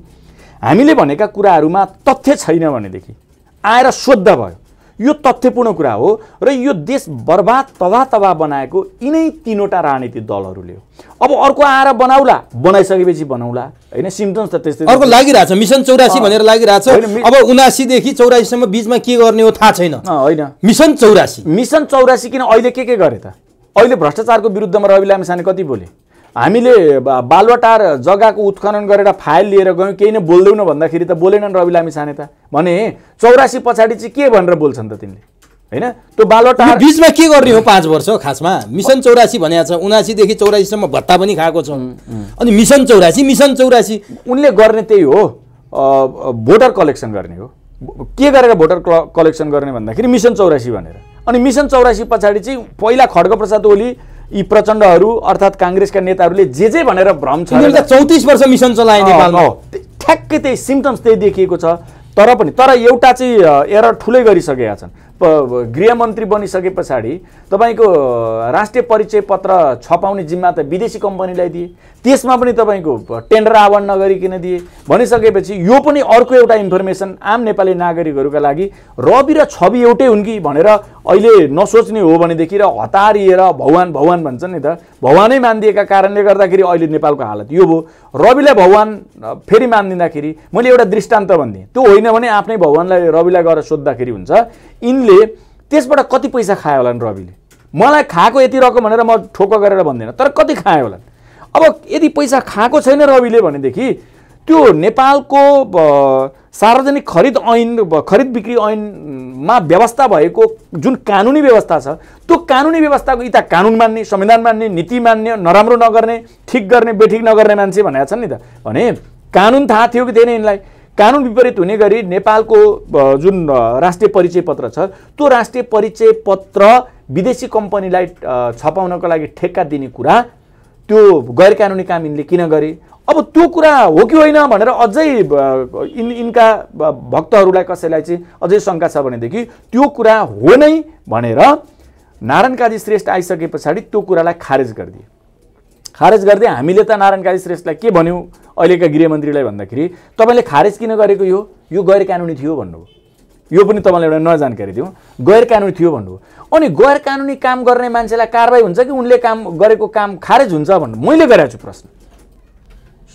हामीले भनेका कुराहरूमा तथ्य छैन भनेदेखि आएर सोद्धा भयो। यो तथ्यपूर्ण कुरा हो र यो देश बर्बाद तबाह तबाह बनाएको यिनै तिनवटा राजनीतिक दलहरूले हो। अब अर्को आएर बनाउला बनाइसकेपछि बनाउला। होइन सिम्टम्स त त्यस्तै अर्को लागिरहेछ मिसन चौरासी भनेर लागिरहेछ। अब उनासीदेखि चौरासीसम्म बिचमा के गर्ने हो थाहा छैन। होइन। मिसन चौरासी। मिसन चौरासी किन अहिले के के गरे त? अहिले भ्रष्टाचारको विरुद्धमा रवि लामिछाने कति बोले? हामीले बालुवाटार जग्गाको उत्खनन गरेर फाइल लिएर गयौँ केही नै बोल्दैनौँ भन्दाखेरि त बोलेनन् रवि लामिछाने त। भने चौरासी पछाडि चाहिँ के भनेर बोल्छन् त तिनले? होइन? त्यो बालुवाटार बिचमा के गर्ने हो पाँच वर्ष खासमा? मिसन चौरासी भनेको छ उनासीदेखि चौरासीसम्म भत्ता पनि खाएको छौँ। अनि मिसन चौरासी मिसन चौरासी। उनले गर्ने त्यही हो भोटर कलेक्सन गर्ने हो। के गरेर भोटर क्ल- कलेक्सन गर्ने भन्दाखेरि मिसन चौरासी भनेर। अनि मिसन चौरासी पछाडि चाहिँ पहिला खड्गप्रसाद ओली यी प्रचण्डहरू अर्थात् काङ्ग्रेसका नेताहरूले जे जे भनेर भ्रम छ चौतिस वर्ष मिसन चलाए नेपालमा। ठ्याक्कै त्यही सिम्टम्स त्यही देखिएको छ। तर पनि तर एउटा चाहिँ एरर ठुलै गरिसकेका छन्। गृहमन्त्री बनिसके पछाडि तपाईँको राष्ट्रिय परिचय पत्र छपाउने जिम्मा त विदेशी कम्पनीलाई दिए। त्यसमा पनि तपाईँको टेन्डर आह्वान नगरिकन दिए। भनिसकेपछि यो पनि अर्को एउटा इन्फर्मेसन आम नेपाली नागरिकहरूका लागि रवि र छवि एउटै हुन् कि भनेर अहिले नसोच्ने हो भनेदेखि र हतारिएर भगवान् भगवान् भन्छन् नि त भगवानै मानिदिएका कारणले गर्दाखेरि अहिले नेपालको हालत यो भयो। रविलाई भगवान् फेरि मानिदिँदाखेरि मैले एउटा दृष्टान्त भनिदिएँ। त्यो होइन भने आफ्नै भगवान्लाई रविलाई गएर सोद्धाखेरि हुन्छ। यिनले त्यसबाट कति पैसा खायो होलान् रविले? मलाई खाएको यति रकम भनेर म ठोक्क गरेर भन्दिनँ तर कति खायो होलान् अब यदि पैसा खाएको छैन रविले भनेदेखि त्यो नेपालको सार्वजनिक खरिद ऐन खरिद बिक्री ऐनमा व्यवस्था भएको जुन कानुनी व्यवस्था छ त्यो कानुनी व्यवस्थाको यता कानुन मान्ने संविधान मान्ने नीति मान्ने नराम्रो नगर्ने ठिक गर्ने बेठिक नगर्ने मान्छे भनेका छन् नि त। भने कानुन थाहा थियो कि थिएन यिनलाई? कानुन विपरीत हुने गरी नेपालको जुन राष्ट्रिय परिचय पत्र छ त्यो राष्ट्रिय परिचय पत्र विदेशी कम्पनीलाई छपाउनको लागि ठेक्का दिने कुरा त्यो गैर कानुनी काम यिनले किन गरे? अब त्यो कुरा हो कि होइन भनेर अझै यिन यिनका भक्तहरूलाई कसैलाई चाहिँ अझै शङ्का छ भनेदेखि त्यो कुरा हो नै भनेर नारायण काजी श्रेष्ठ आइसके पछाडि त्यो कुरालाई खारेज गरिदिए। खारेज गर्दै हामीले त नारायण काजी श्रेष्ठलाई के भन्यौँ अहिलेका गृहमन्त्रीलाई भन्दाखेरि तपाईँले खारेज किन गरेको यो? यो गैर कानुनी थियो भन्नुभयो। यो पनि तपाईँलाई एउटा नयाँ जानकारी दिउँ। गैर कानुनी थियो भन्नुभयो। अनि गैर कानुनी काम गर्ने मान्छेलाई कारवाही हुन्छ कि उनले काम गरेको काम खारेज हुन्छ भन्नु? मैले गरेको छु प्रश्न।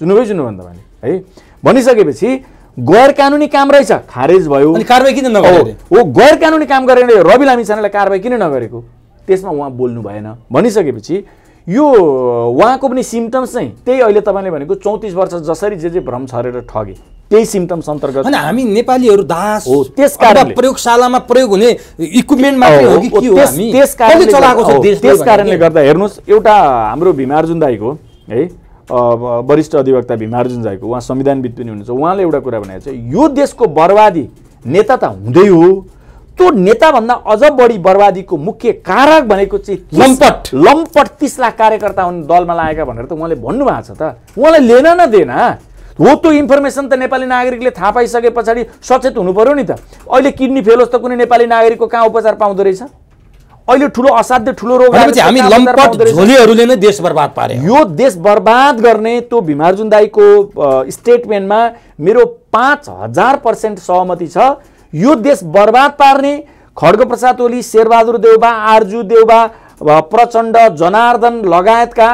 सुन्नुभयो सुन्नुभयो तपाईँले है? भनिसकेपछि गैर कानुनी काम रहेछ। खारेज भयो। अनि कारवाही किन नगरे हो हो, गैर कानुनी काम गरेर रवि लामिछानेलाई कारवाही किन नगरेको? त्यसमा उहाँ बोल्नु भएन। भनिसकेपछि यो उहाँको पनि सिम्टम्स चाहिँ त्यही अहिले तपाईँले भनेको चौतिस वर्ष जसरी जे जे भ्रम छरेर ठगे त्यही सिम्टम्स अन्तर्गत होइन हामी नेपालीहरू दास हो, त्यस कारणले। प्रयोगशालामा प्रयोग हुने इक्विपमेन्ट मात्रै हो कि के हो त्यस- हामी? त्यस कसले कारणले चलाएको छ गर्दा- त्यस कारणले हेर्नुहोस् एउटा हाम्रो भीमार्जुन दाईको है वरिष्ठ अधिवक्ता भीमार्जुन दाईको उहाँ संविधानविद पनि हुनुहुन्छ उहाँले एउटा कुरा भनेको छ यो देशको बर्बादी नेता त हुँदै हो। त्यो नेताभन्दा अझ बढी बर्बादीको मुख्य कारक भनेको चाहिँ लम्पट। लम्पट तिस लाख कार्यकर्ता हुन् दलमा लागेका भनेर त उहाँले भन्नुभएको छ त। उहाँलाई लिएन न दिएन हो। त्यो इन्फर्मेसन त नेपाली नागरिकले थाहा पाइसके पछाडि सचेत हुनु पर्यो नि त। अहिले किडनी फेल होस् त कुनै नेपाली नागरिकको कहाँ उपचार पाउँदो रहेछ? अहिले ठुलो असाध्य ठुलो रोग हामी? झोलीहरूले नै देश बर्बाद पारे। यो देश बर्बाद गर्ने त्यो भीमार्जुन दाईको स्टेटमेन्टमा मेरो पाँच हजार पर्सेन्ट सहमति छ। यो देश बर्बाद पार्ने खड्गप्रसाद ओली शेरबहादुर देउबा आर्जु देउबा प्रचण्ड जनार्दन लगायतका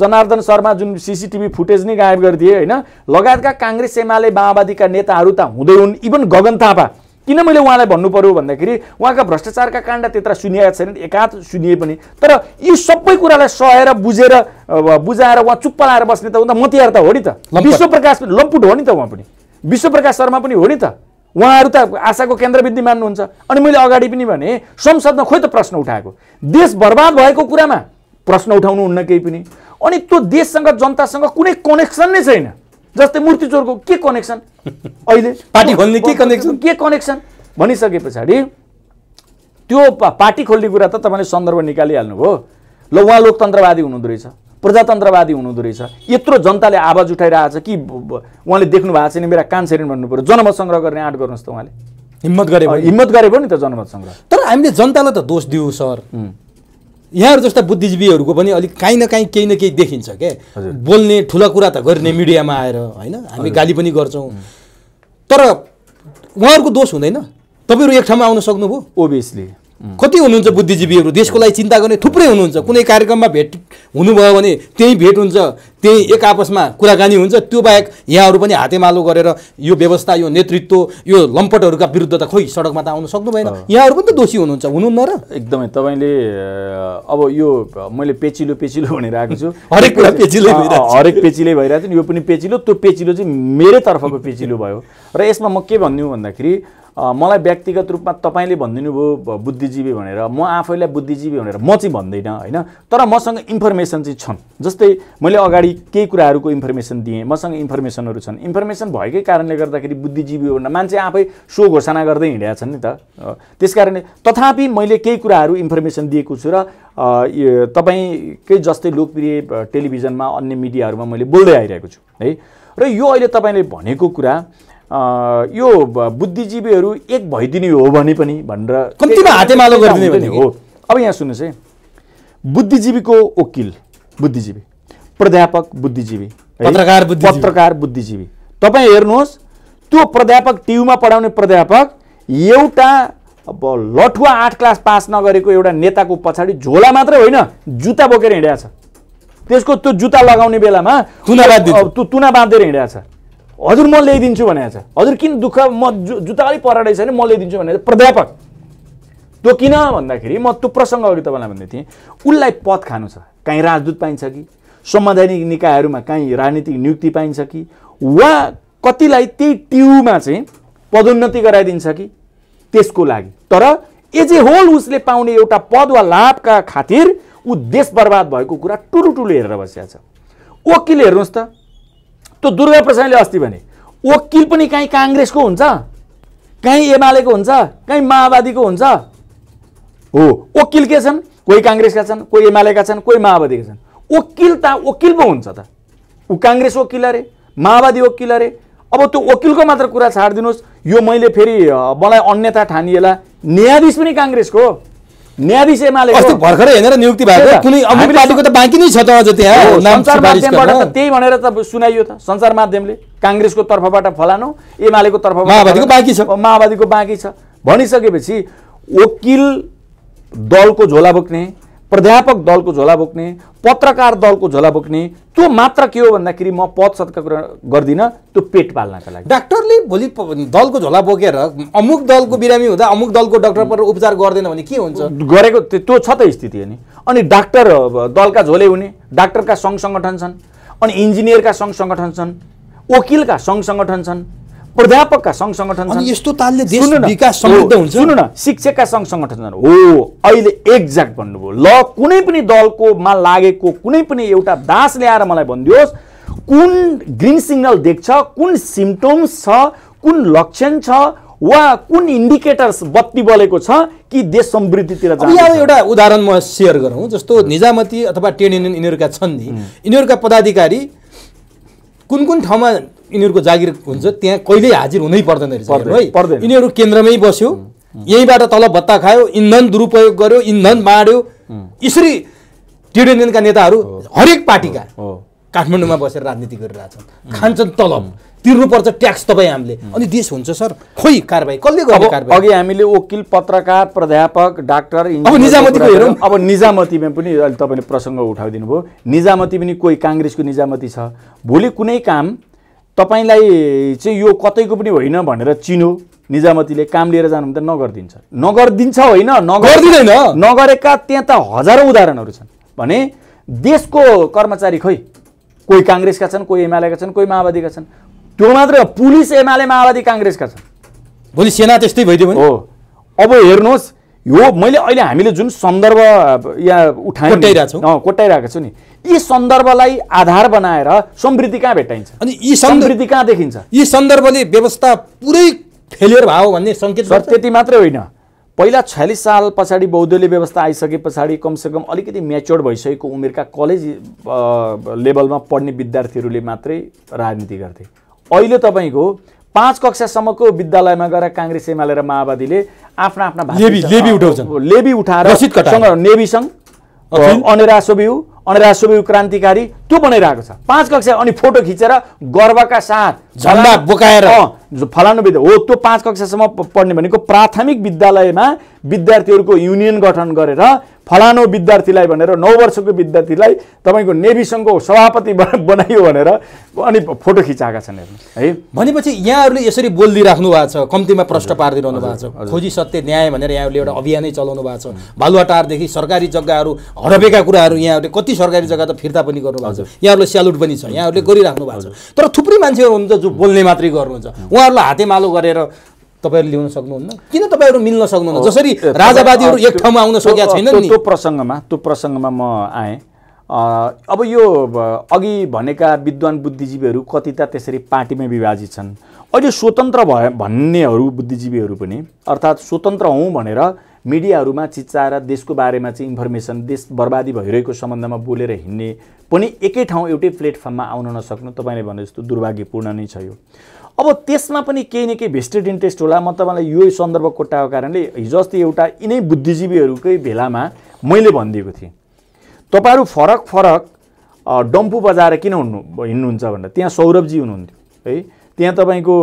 जनार्दन शर्मा जुन सिसिटिभी फुटेज नै गायब गरिदिए होइन? लगायतका काङ्ग्रेस एमाले माओवादीका नेताहरू त हुँदै हुन् इभन गगन थापा। किन मैले उहाँलाई भन्नु पर्यो भन्दाखेरि उहाँका भ्रष्टाचारका काण्ड त्यत्र सुनिएका छैनन् एकाध सुनिए पनि। तर यी सबै कुरालाई सहेर बुझेर बुझाएर उहाँ चुप्प लाएर बस्ने त उता मतिहार त हो नि त। विश्वप्रकाश लम्पुट हो नि त उहाँ पनि। विश्वप्रकाश शर्मा पनि हो नि त। उहाँहरू त आशाको केन्द्रबिन्दु मान्नुहुन्छ। अनि मैले अगाडि पनि भने संसदमा खोइ त प्रश्न उठाएको। देश बर्बाद भएको कुरामा प्रश्न उठाउनुहुन्न केही पनि। अनि त्यो देशसँग जनतासँग कुनै कनेक्सन नै छैन। जस्तै मूर्ति चोरको के कनेक्सन अहिले पार्टी खोल्ने के connection? के कनेक्सन भनिसके पछाडि त्यो पार्टी खोल्ने कुरा त तपाईँले सन्दर्भ निकालिहाल्नुभयो। ल उहाँ लोकतन्त्रवादी हुनुहुँदो रहेछ। प्रजातन्त्रवादी हुनुहुँदो रहेछ। यत्रो जनताले आवाज उठाइरहेछ कि ब- ब- उहाँले देख्नु भएको छैन मेरा कान सेरिन भन्नु पऱ्यो जनमत सङ्ग्रह गर्ने आँट गर्नुहोस् त उहाँले। हिम्मत गरे भने हिम्मत गरे भयो नि त जनमत सङ्ग्रह। तर हामीले जनतालाई त दोष दिउँ सर। यहाँहरू जस्ता बुद्धिजीवीहरूको पनि अलिक काहीँ न काहीँ केही न केही देखिन्छ क्या हजुर। बोल्ने ठुला कुरा त गर्ने मिडियामा आएर होइन? हामी गाली पनि गर्छौँ। तर उहाँहरूको दोष हुँदैन। तपाईँहरू एक ठाउँमा आउन सक्नुभयो? ओभियसली कति हुनुहुन्छ बुद्धिजीवीहरू? देशको लागि चिन्ता गर्ने थुप्रै हुनुहुन्छ। कुनै कार्यक्रममा भेट हुनुभयो भने त्यहीँ भेट हुन्छ त्यहीँ एक आपसमा कुराकानी हुन्छ। त्यो बाहेक यहाँहरू पनि हातेमालो गरेर यो व्यवस्था यो नेतृत्व यो लम्पटहरूका विरुद्ध त खोइ सडकमा त आउन सक्नु भएन। यहाँहरू पनि त दोषी हुनुहुन्छ। हुनुहुन्न र? एकदमै। तपाईँले अब यो मैले पेचिलो पेचिलो भनेर आएको छु। हरेक कुरा पेचिलै छ। हरेक पेचिलै भइरहेको थियो नि, यो पनि पेचिलो। त्यो पेचिलो चाहिँ मेरै तर्फको पेचिलो भयो। र यसमा म के भनिदिउँ भन्दाखेरि मलाई व्यक्तिगत रूपमा तपाईँले भनिदिनु भयो बुद्धिजीवी भनेर म आफैलाई बुद्धिजीवी भनेर म चाहिँ भन्दैन होइन? तर मसँग इन्फर्मेसन चाहिँ छन्। जस्तै मैले अगाडि केही कुराहरूको इन्फर्मेसन दिएँ मसँग इन्फर्मेसनहरू छन्। इन्फर्मेसन भएकै कारणले गर्दाखेरि बुद्धिजीवी भनेर मान्छे आफै सो घोषणा गर्दै हिँडेका छन् नि त त्यस कारणले तथापि मैले केही कुराहरू इन्फर्मेसन दिएको छु र तपाईँकै जस्तै लोकप्रिय टेलिभिजनमा अन्य मिडियाहरूमा मैले बोल्दै आइरहेको छु है? र यो अहिले तपाईँले भनेको कुरा यो बुद्धिजीवीहरू एक भइदिने हो भने पनि भनेर कम्तीमा हातेमालो गरिदिने भने हो अब यहाँ सुन्नुहोस् है। बुद्धिजीवीको वकिल बुद्धिजीवी प्राध्यापक बुद्धिजीवी? पत्रकार बुद्धिजीवी। पत्रकार बुद्धिजीवी। तपाईँ हेर्नुहोस् त्यो प्राध्यापक टियुमा पढाउने प्राध्यापक एउटा अब लठुवा आठ क्लास पास नगरेको एउटा नेताको पछाडि झोला मात्रै होइन जुत्ता बोकेर हिँडेको छ। त्यसको त्यो जुत्ता लगाउने बेलामा तुना बाँधेर हिँडेको छ। हजुर म ल्याइदिन्छु भनेको छ। हजुर किन दुःख म जु- जुत्ता अलिक पराडै छैन म ल्याइदिन्छु भनेको। प्राध्यापक त्यो किन भन्दाखेरि म त्यो प्रसङ्ग अघि तपाईँलाई भन्दै थिएँ उसलाई पद खानु छ। काहीँ राजदूत पाइन्छ कि? संवैधानिक निकायहरूमा काहीँ राजनीतिक नियुक्ति पाइन्छ कि? वा कतिलाई त्यही ट्युमा चाहिँ पदोन्नति गराइदिन्छ कि? त्यसको लागि। तर एज ए होल उसले पाउने एउटा पद वा लाभका खातिर ऊ देश बर्बाद भएको कुरा टुलु टुलु हेरेर बसिया छ। वकिल हेर्नुहोस् त। त्यो दुर्गा प्रसादले अस्ति भने वकिल पनि काहीँ काङ्ग्रेसको हुन्छ? काहीँ एमालेको हुन्छ? काहीँ माओवादीको हुन्छ? हो वकिल के छन्? कोही काङ्ग्रेसका छन् कोही एमालेका छन् कोही माओवादीका छन्। वकिल त वकिल पो हुन्छ त। ऊ काङ्ग्रेस वकिल अरे माओवादी वकिल अरे। अब त्यो वकिलको मात्र कुरा छाडिदिनुहोस्। यो मैले फेरि मलाई अन्यथा ठानिएला। न्यायाधीश पनि काङ्ग्रेसको। न्यायाधीश एमालेको अस्ति। भर्खरै हेरेर नियुक्ति भएको। कुनै हामीले पार्टीको त बाँकी नै छ त अझ त्यहाँ सञ्चार माध्यमबाट। त त्यही भनेर त सुनाइयो त सञ्चार माध्यमले काङ्ग्रेसको तर्फबाट फलानु एमालेको तर्फबाट माओवादीको। बाँकी छ। माओवादीको बाँकी छ भनिसकेपछि वकिल दलको झोला बोक्ने प्राध्यापक दलको झोला बोक्ने पत्रकार दलको झोला बोक्ने त्यो मात्र के हो भन्दाखेरि म पद सत्कार गर्दिनँ त्यो पेट पाल्नका लागि। डाक्टरले भोलि दलको झोला बोकेर अमुक दलको बिरामी हुँदा अमुक दलको डाक्टर पर उपचार गर्दैन भने के हुन्छ? गरेको त्यो छ त स्थिति अनि अनि डाक्टर दलका झोले हुने डाक्टरका सङ्घ सङ्गठन छन् अनि इन्जिनियरका सङ्घ सङ्गठन छन् वकिलका सङ्घ सङ्गठन छन् प्राध्यापकका सङ्घ सङ्गठन छन्। यस्तो तालले देश विकास समृद्ध हुन्छ। सुन्नु न। शिक्षकका सङ्घ सङ्गठन छन्। हो अहिले एक्ज्याक्ट भन्नुभयो। ल कुनै पनि दलकोमा लागेको कुनै पनि एउटा दास ल्याएर मलाई भनिदियोस् कुन ग्रिन सिग्नल देख्छ कुन सिम्टम्स छ कुन लक्षण छ वा कुन इन्डिकेटर्स बत्ती बलेको छ कि देश समृद्धितिर अब एउटा उदाहरण म सेयर गरौँ। जस्तो निजामती अथवा ट्रेड युनियन यिनीहरूका छन् नि। यिनीहरूका पदाधिकारी कुन कुन ठाउँमा यिनीहरूको जागिर हुन्छ त्यहाँ कहिल्यै हाजिर हुनै पर्दैन रहेछ है। यिनीहरू केन्द्रमै बस्यो यहीँबाट तल भत्ता खायो इन्धन दुरुपयोग गर्यो इन्धन बाँड्यो यसरी ट्रेड युनियनका नेताहरू हरेक पार्टीका हो। काठमाडौँमा बसेर राजनीति गरिरहेछन्। खान्छन् तलब। तिर्नुपर्छ ट्याक्स तपाईँ हामीले। अनि देश हुन्छ सर। खोइ कारबाही। कसले गर्ने अब कारबाही? अघि हामीले वकिल पत्रकार प्राध्यापक डाक्टर इन्जिनियर निजामतीको हेरौँ। अब निजामतीमा पनि अहिले तपाईँले प्रसङ्ग उठाइदिनु भयो। निजामती पनि कोही काङ्ग्रेसको निजामती छ। भोलि कुनै काम तपाईँलाई चाहिँ यो कतैको पनि होइन भनेर चिनो। निजामतीले काम लिएर जानु त नगरिदिन्छ। नगरिदिन्छ होइन नगर- गरिदिँदैन। नगरेका त्यहाँ त हजारौँ उदाहरणहरू छन्। भने देशको कर्मचारी खोइ कोही काङ्ग्रेसका छन् कोही एमालेका छन् कोही माओवादीका छन्। त्यो मात्रै पुलिस एमाले माओवादी काङ्ग्रेसका छन्। भोलि सेना त्यस्तै भइदियो भने? हो। अब हेर्नुहोस् यो मैले अहिले हामीले जुन सन्दर्भ यहाँ उठायौँ नि, कोट्याइरहेको छौँ। अँ, कोट्याइरहेको छु नि यी सन्दर्भलाई आधार बनाएर समृद्धि कहाँ भेटाइन्छ अनि यी समृद्धि कहाँ देखिन्छ? यी सन्दर्भले व्यवस्था पुरै फेलियर भयो भन्ने सङ्केत सर। त्यति मात्रै होइन। पहिला छयालिस साल पछाडि बौद्धले व्यवस्था आइसके पछाडि कमसेकम अलिकति म्याच्योर्ड भइसकेको उमेरका कलेज लेभलमा पढ्ने विद्यार्थीहरूले मात्रै राजनीति गर्थे। अहिले तपाईँको पाँच कक्षासम्मको विद्यालयमा गएर काङ्ग्रेस एमाले र माओवादीले आफ्ना आफ्ना लेबी- उठाउँछन्। लेबी उठाएर सङ्घ अखिल? अनेरासोबिउ अनेरासोबिउ क्रान्तिकारी त्यो बनाइरहेको छ पाँच कक्षा अनि फोटो खिचेर गर्वका साथ झन्डा बोकाएर। फलानु विद्या हो त्यो पाँच कक्षासम्म पढ्ने भनेको प्राथमिक विद्यालयमा विद्यार्थीहरूको युनियन गठन गरेर फलानु विद्यार्थीलाई भनेर नौ वर्षको विद्यार्थीलाई तपाईँको नेभी सङ्घको सभापति बना- बनाइयो भनेर अनि फोटो खिचाएका छन् हेर्नु। है? भनेपछि यहाँहरूले यसरी बोलिदिइराख्नु भएको छ कम्तीमा प्रश्न पारिदिइरहनु भएको छ। खोजी सत्य न्याय भनेर यहाँहरूले एउटा अभियानै चलाउनु भएको छ। बालुवाटारदेखि सरकारी जग्गाहरू हडपेका कुराहरू यहाँहरूले कति सरकारी जग्गा त फिर्ता पनि गर्नुभएको छ। यहाँहरूले स्यालुट पनि छ यहाँहरूले गरिराख्नु भएको छ। तर थुप्रै मान्छेहरू हुनुहुन्छ जो बोल्ने मात्रै गर्नुहुन्छ। उहाँहरूलाई हातेमालो गरेर तपाईँहरू ल्याउन सक्नुहुन्न? किन तपाईँहरू मिल्न सक्नुहुन्न? जसरी राजावादीहरू एक ठाउँमा आउन सकेका छैनन् त्यो- नि। त्यो प्रसङ्गमा त्यो प्रसङ्गमा म आएँ। अब यो अघि भनेका विद्वान बुद्धिजीवीहरू कति त त्यसरी पार्टीमै विभाजित छन्। अहिले स्वतन्त्र भए भन्नेहरू बुद्धिजीवीहरू पनि अर्थात् स्वतन्त्र हौँ भनेर मिडियाहरूमा चिच्चाएर देशको बारेमा चाहिँ इन्फर्मेसन देश बर्बादी भइरहेको सम्बन्धमा बोलेर हिँड्ने पनि एकै ठाउँ एउटै प्लेटफर्ममा आउन नसक्नु तपाईँले भने जस्तो दुर्भाग्यपूर्ण नै छ यो। अब त्यसमा पनि केही न केही भेस्टेड इन्ट्रेस्ट होला। म तपाईँलाई यो सन्दर्भ कोट्याएको कारणले हिजो अस्ति एउटा यिनै बुद्धिजीवीहरूकै भेलामा मैले भनिदिएको थिएँ। तपाईँहरू फरक फरक अ, डम्फु बजाएर किन हुनु हिँड्नुहुन्छ भनेर। त्यहाँ सौरभजी हुनुहुन्थ्यो है? त्यहाँ तपाईँको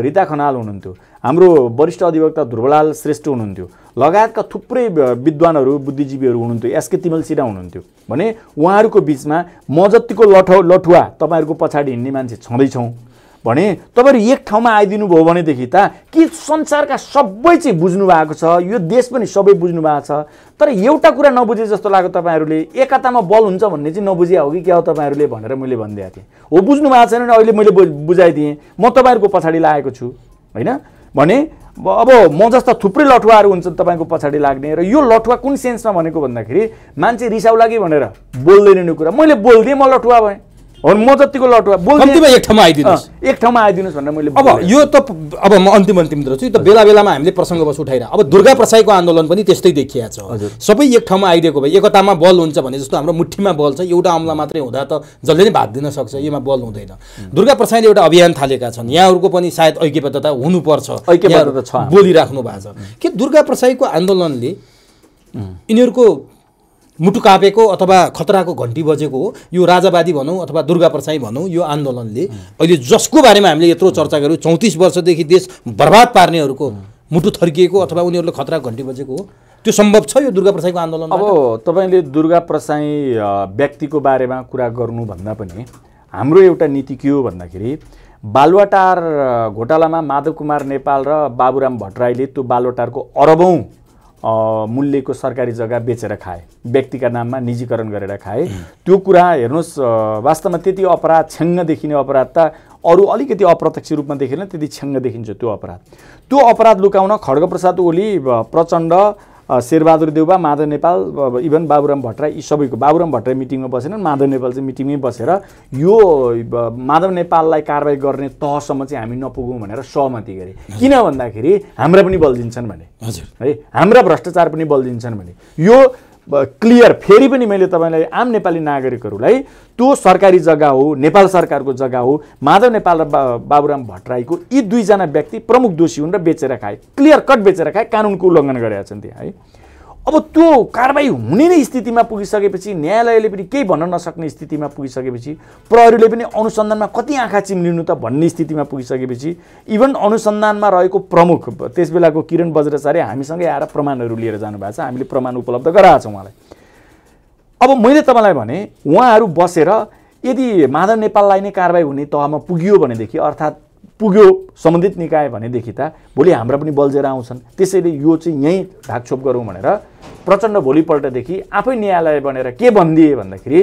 रिता खनाल हुनुहुन्थ्यो। हाम्रो वरिष्ठ अधिवक्ता ध्रुवलाल श्रेष्ठ हुनुहुन्थ्यो। लगायतका थुप्रै विद्वानहरू बुद्धिजीवीहरू हुनुहुन्थ्यो। एसके तिमल सिन्हा हुनुहुन्थ्यो। भने उहाँहरूको बिचमा म जतिको लठौ लठुवा तपाईँहरूको पछाडि हिँड्ने मान्छे छँदैछौँ। भने तपाईँहरू एक ठाउँमा आइदिनु भयो भनेदेखि त कि संसारका सबै चाहिँ बुझ्नु भएको छ? यो देश पनि सबै बुझ्नु भएको छ। तर एउटा कुरा नबुझे जस्तो लाग्यो तपाईँहरूले। एकतामा बल हुन्छ भन्ने चाहिँ नबुझे हो कि क्या हो तपाईँहरूले भनेर मैले भनिदिएको थिएँ। हो बुझ्नु भएको छैन भने अहिले मैले बुझाइदिएँ। म तपाईँहरूको पछाडि लागेको छु होइन? भने अब म जस्ता थुप्रै लठुवाहरू हुन्छन् तपाईँको पछाडि लाग्ने र यो लठुवा कुन सेन्समा भनेको भन्दाखेरि मान्छे रिसाउला कि भनेर बोल्दैन कुरा। मैले बोलिदिएँ म लठुवा भएँ। म जतिको बोलिदिएँ एक ठाउँमा आइदिनुहोस्। एक ठाउँमा आइदिनुहोस् भनेर मैले अब। यो त अब म अन्तिम अन्तिमतिर छु। यो त बेला बेलामा हामीले प्रसङ्गवश उठाइरह अब दुर्गा प्रसाईको आन्दोलन पनि त्यस्तै देखिया छ। सबै एक ठाउँमा आइदिएको भए एकतामा बल हुन्छ भने जस्तो हाम्रो मुठीमा बल छ। एउटा अमला मात्रै हुँदा त जसले नै भाग दिन सक्छ योमा बल हुँदैन। दुर्गा प्रसाईले एउटा अभियान थालेका छन्। यहाँहरूको पनि सायद ऐक्यबद्धता हुनुपर्छ। बोलिराख्नु भएको छ। के दुर्गा प्रसाईको आन्दोलनले यिनीहरूको मुटु कापेको अथवा खतराको घन्टी बजेको हो। यो राजावादी भनौँ अथवा दुर्गा प्रसाई भनौँ यो आन्दोलनले अहिले जसको बारेमा हामीले यत्रो चर्चा गऱ्यौँ चौतिस वर्षदेखि देश बर्बाद पार्नेहरूको मुटु थर्किएको अथवा उनीहरूले खतराको घन्टी बजेको हो। त्यो सम्भव छ यो दुर्गा प्रसाईको आन्दोलन अब तपाईँले दुर्गा प्रसाई व्यक्तिको बारेमा कुरा गर्नुभन्दा पनि हाम्रो एउटा नीति के हो भन्दाखेरि बालुवाटार घोटालामा माधव कुमार नेपाल र बाबुराम भट्टराईले त्यो बालुवाटारको अरबौँ मूल्यको सरकारी जग्गा बेचेर खाए। व्यक्तिका नाममा निजीकरण गरेर खाए। त्यो कुरा हेर्नुहोस् वास्तवमा त्यति अपराध छ्याङ्ग देखिने अपराध त अरू अलिकति अप्रत्यक्ष रूपमा देखेन त्यति छ्याङ्ग देखिन्छ त्यो अपराध। त्यो अपराध लुकाउन खड्गप्रसाद ओली प्रचण्ड शेरबहादुर देउबा माधव नेपाल अब इभन बाबुराम भट्टराई यी सबैको बाबुराम भट्टराई मिटिङमा बसेनन्। माधव नेपाल चाहिँ मिटिङमै बसेर यो माधव नेपाललाई कारवाही गर्ने तहसम्म चाहिँ हामी नपुगौँ भनेर सहमति गरे। किन भन्दाखेरि हाम्रा पनि बल्झिन्छन् भने। हजुर। है हाम्रा भ्रष्टाचार पनि बल्झिन्छन् भने। यो क्लियर फेरि पनि मैले तपाईँलाई आम नेपाली नागरिकहरूलाई त्यो सरकारी जग्गा हो नेपाल सरकारको जग्गा हो माधव नेपाल र बा बाबुराम भट्टराईको यी दुईजना व्यक्ति प्रमुख दोषी हुन् र बेचेर खाए क्लियर कट बेचेर खाए कानुनको उल्लङ्घन गरेका छन् त्यहाँ है। अब त्यो कारवाही हुने नै स्थितिमा पुगिसकेपछि न्यायालयले पनि केही भन्न नसक्ने स्थितिमा पुगिसकेपछि प्रहरीले पनि अनुसन्धानमा कति आँखा चिम्लिनु त भन्ने स्थितिमा पुगिसकेपछि इभन अनुसन्धानमा रहेको प्रमुख त्यस बेलाको किरण बज्राचार्य हामीसँगै आएर प्रमाणहरू लिएर जानुभएको छ। हामीले प्रमाण उपलब्ध गराएको छौँ उहाँलाई। अब मैले तपाईँलाई भने उहाँहरू बसेर यदि माधव नेपाललाई नै कारवाही हुने तहमा पुगियो भनेदेखि अर्थात् पुग्यो सम्बन्धित निकाय भनेदेखि त भोलि हाम्रा पनि बल्झेर आउँछन्। त्यसैले यो चाहिँ यहीँ ढाकछोप गरौँ भनेर प्रचण्ड भोलिपल्टदेखि आफै न्यायालय बनेर के भनिदिए भन्दाखेरि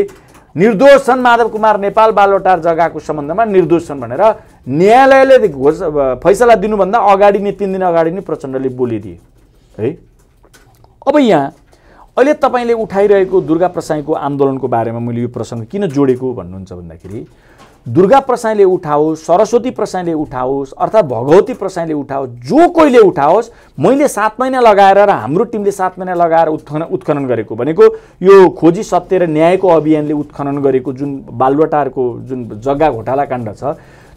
निर्दोष छन् माधव कुमार नेपाल बालोटार जग्गाको सम्बन्धमा निर्दोष छन् भनेर न्यायालयले घोष फैसला दिनुभन्दा अगाडि नै तिन दिन अगाडि नै प्रचण्डले बोलिदिए। है? अब यहाँ अहिले तपाईँले उठाइरहेको दुर्गा प्रसाईको आन्दोलनको बारेमा मैले यो प्रसङ्ग किन जोडेको भन्नुहुन्छ भन्दाखेरि दुर्गा प्रसाईले उठाओस् सरस्वती प्रसाईले उठाओस् अर्थात् भगवती प्रसाईले उठाओस् जो कोहीले उठाओस् मैले सात महिना लगाएर र हाम्रो टिमले सात महिना लगाएर उत्खनन उत्खनन गरेको भनेको यो खोजी सत्य र न्यायको अभियानले उत्खनन गरेको जुन बालुवाटारको जुन जग्गा घोटाला काण्ड छ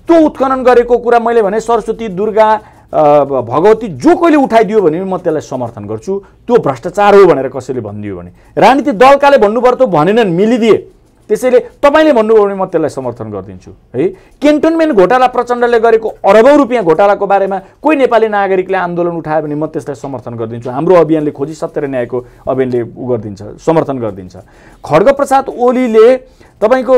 त्यो उत्खनन गरेको कुरा मैले भने सरस्वती दुर्गा भगवती जो कोहीले उठाइदियो भने म त्यसलाई समर्थन गर्छु। त्यो भ्रष्टाचार हो भनेर कसैले भनिदियो भने। राजनीतिक दलकाले भन्नुपर्थ्यो भनेनन् मिलिदिए। त्यसैले तपाईँले भन्नुभयो भने म त्यसलाई समर्थन गरिदिन्छु है? क्यान्टोनमेन्ट घोटाला प्रचण्डले गरेको अरबौँ रुपियाँ घोटालाको बारेमा कोही नेपाली नागरिकले आन्दोलन उठायो भने म त्यसलाई समर्थन गरिदिन्छु। हाम्रो अभियानले खोजी सत्य र न्यायको अभियानले उ गरिदिन्छ समर्थन गरिदिन्छ। खड्गप्रसाद ओलीले तपाईँको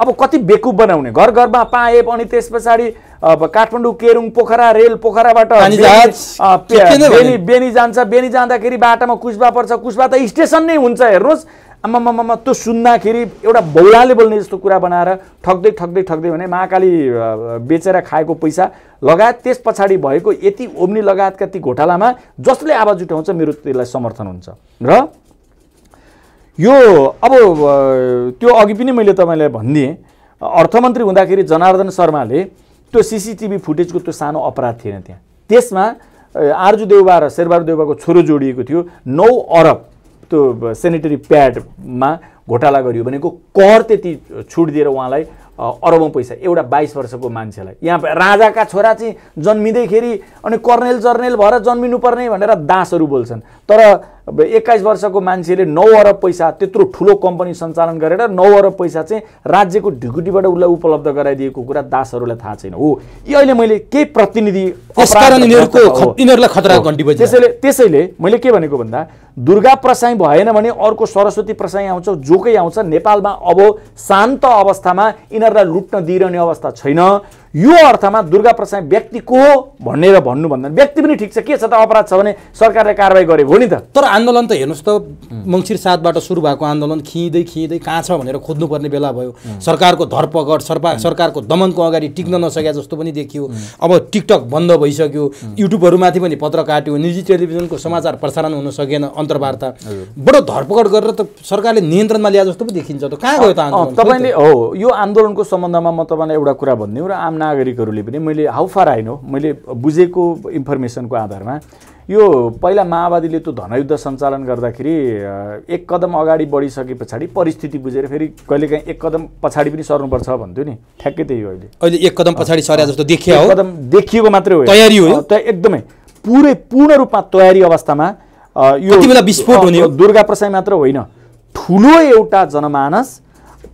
अब कति बेकुब बनाउने घर घरमा पाइप अनि त्यस पछाडि अब काठमाडौँ केरुङ पोखरा रेल पोखराबाट बेनी बेनी जान्छ बेनी जाँदाखेरि बाटामा कुचबा पर्छ कुचबा त स्टेसन नै हुन्छ हेर्नुहोस्। आमामामा त्यो सुन्दाखेरि एउटा बौलाले बोल्ने जस्तो कुरा बनाएर ठग्दै ठग्दै ठग्दै भने महाकाली बेचेर खाएको पैसा लगायत त्यस पछाडि भएको यति ओम्नी लगायतका ती घोटालामा जसले आवाज उठाउँछ मेरो त्यसलाई समर्थन हुन्छ। र यो अब त्यो अघि पनि मैले तपाईँलाई भनिदिएँ अर्थमन्त्री हुँदाखेरि जनार्दन शर्माले त्यो सिसिटिभी फुटेजको त्यो सानो अपराध थिएन त्यहाँ। त्यसमा आर्जु देउबा र शेरबहादुर देउबाको छोरो जोडिएको थियो। नौ अरब त्यो सेनिटरी प्याडमा घोटाला गरियो भनेको कर त्यति छुट दिएर उहाँलाई अरबौँ पैसा एउटा बाइस वर्षको मान्छेलाई। यहाँ राजाका छोरा चाहिँ जन्मिँदैखेरि अनि कर्नेल जर्नेल भएर जन्मिनुपर्ने भनेर दासहरू बोल्छन्। तर एक्काइस वर्षको मान्छेले नौ अरब पैसा त्यत्रो ठुलो कम्पनी सञ्चालन गरेर नौ अरब पैसा चाहिँ राज्यको ढिकुटीबाट उसलाई उपलब्ध गराइदिएको कुरा दासहरूलाई थाहा छैन। हो। यो अहिले मैले केही प्रतिनिधि त्यसैले त्यसैले मैले के भनेको भन्दा दुर्गा प्रसाई भएन भने अर्को सरस्वती प्रसाई आउँछ जोकै आउँछ। नेपालमा अब शान्त अवस्थामा यिनीहरूलाई लुट्न दिइरहने अवस्था छैन। यो अर्थमा दुर्गा प्रसाद व्यक्ति को हो भनेर भन्नुभन्दा व्यक्ति पनि ठिक छ। के छ त? अपराध छ भने सरकारले कारवाही गरेको हो नि त। तर आन्दोलन त हेर्नुहोस् त मङ्सिर सातबाट सुरु भएको आन्दोलन खिँदै खिँदै कहाँ छ भनेर खोज्नुपर्ने बेला भयो। सरकारको धरपकड सरकार सरकारको दमनको अगाडि टिक्न नसके जस्तो पनि देखियो। अब टिकटक बन्द भइसक्यो। युट्युबहरूमाथि पनि पत्र काट्यो। निजी टेलिभिजनको समाचार प्रसारण हुन सकेन अन्तर्वार्ता। बडो धरपकड गरेर त सरकारले नियन्त्रणमा ल्याए जस्तो पो देखिन्छ त। कहाँ गयो त तपाईँले हो यो आन्दोलनको सम्बन्धमा म तपाईँलाई एउटा कुरा भनिदिउँ र आम नागरिकहरूले पनि मैले हाउ फार आइनो मैले बुझेको इन्फर्मेसनको आधारमा यो पहिला माओवादीले त्यो धनयुद्ध सञ्चालन गर्दाखेरि एक कदम अगाडि बढिसके पछाडि परिस्थिति बुझेर फेरि कहिलेकाहीँ एक कदम पछाडि पनि सर्नुपर्छ भन्थ्यो नि। ठ्याक्कै त्यही हो अहिले। अहिले एक कदम पछाडि सरे जस्तो देखियो एक कदम देखिएको मात्रै हो। तयारी हो त एकदमै पुरै पूर्ण रूपमा तयारी अवस्थामा यो विस्फोट हुने दुर्गा प्रसाई मात्र होइन ठुलो एउटा जनमानस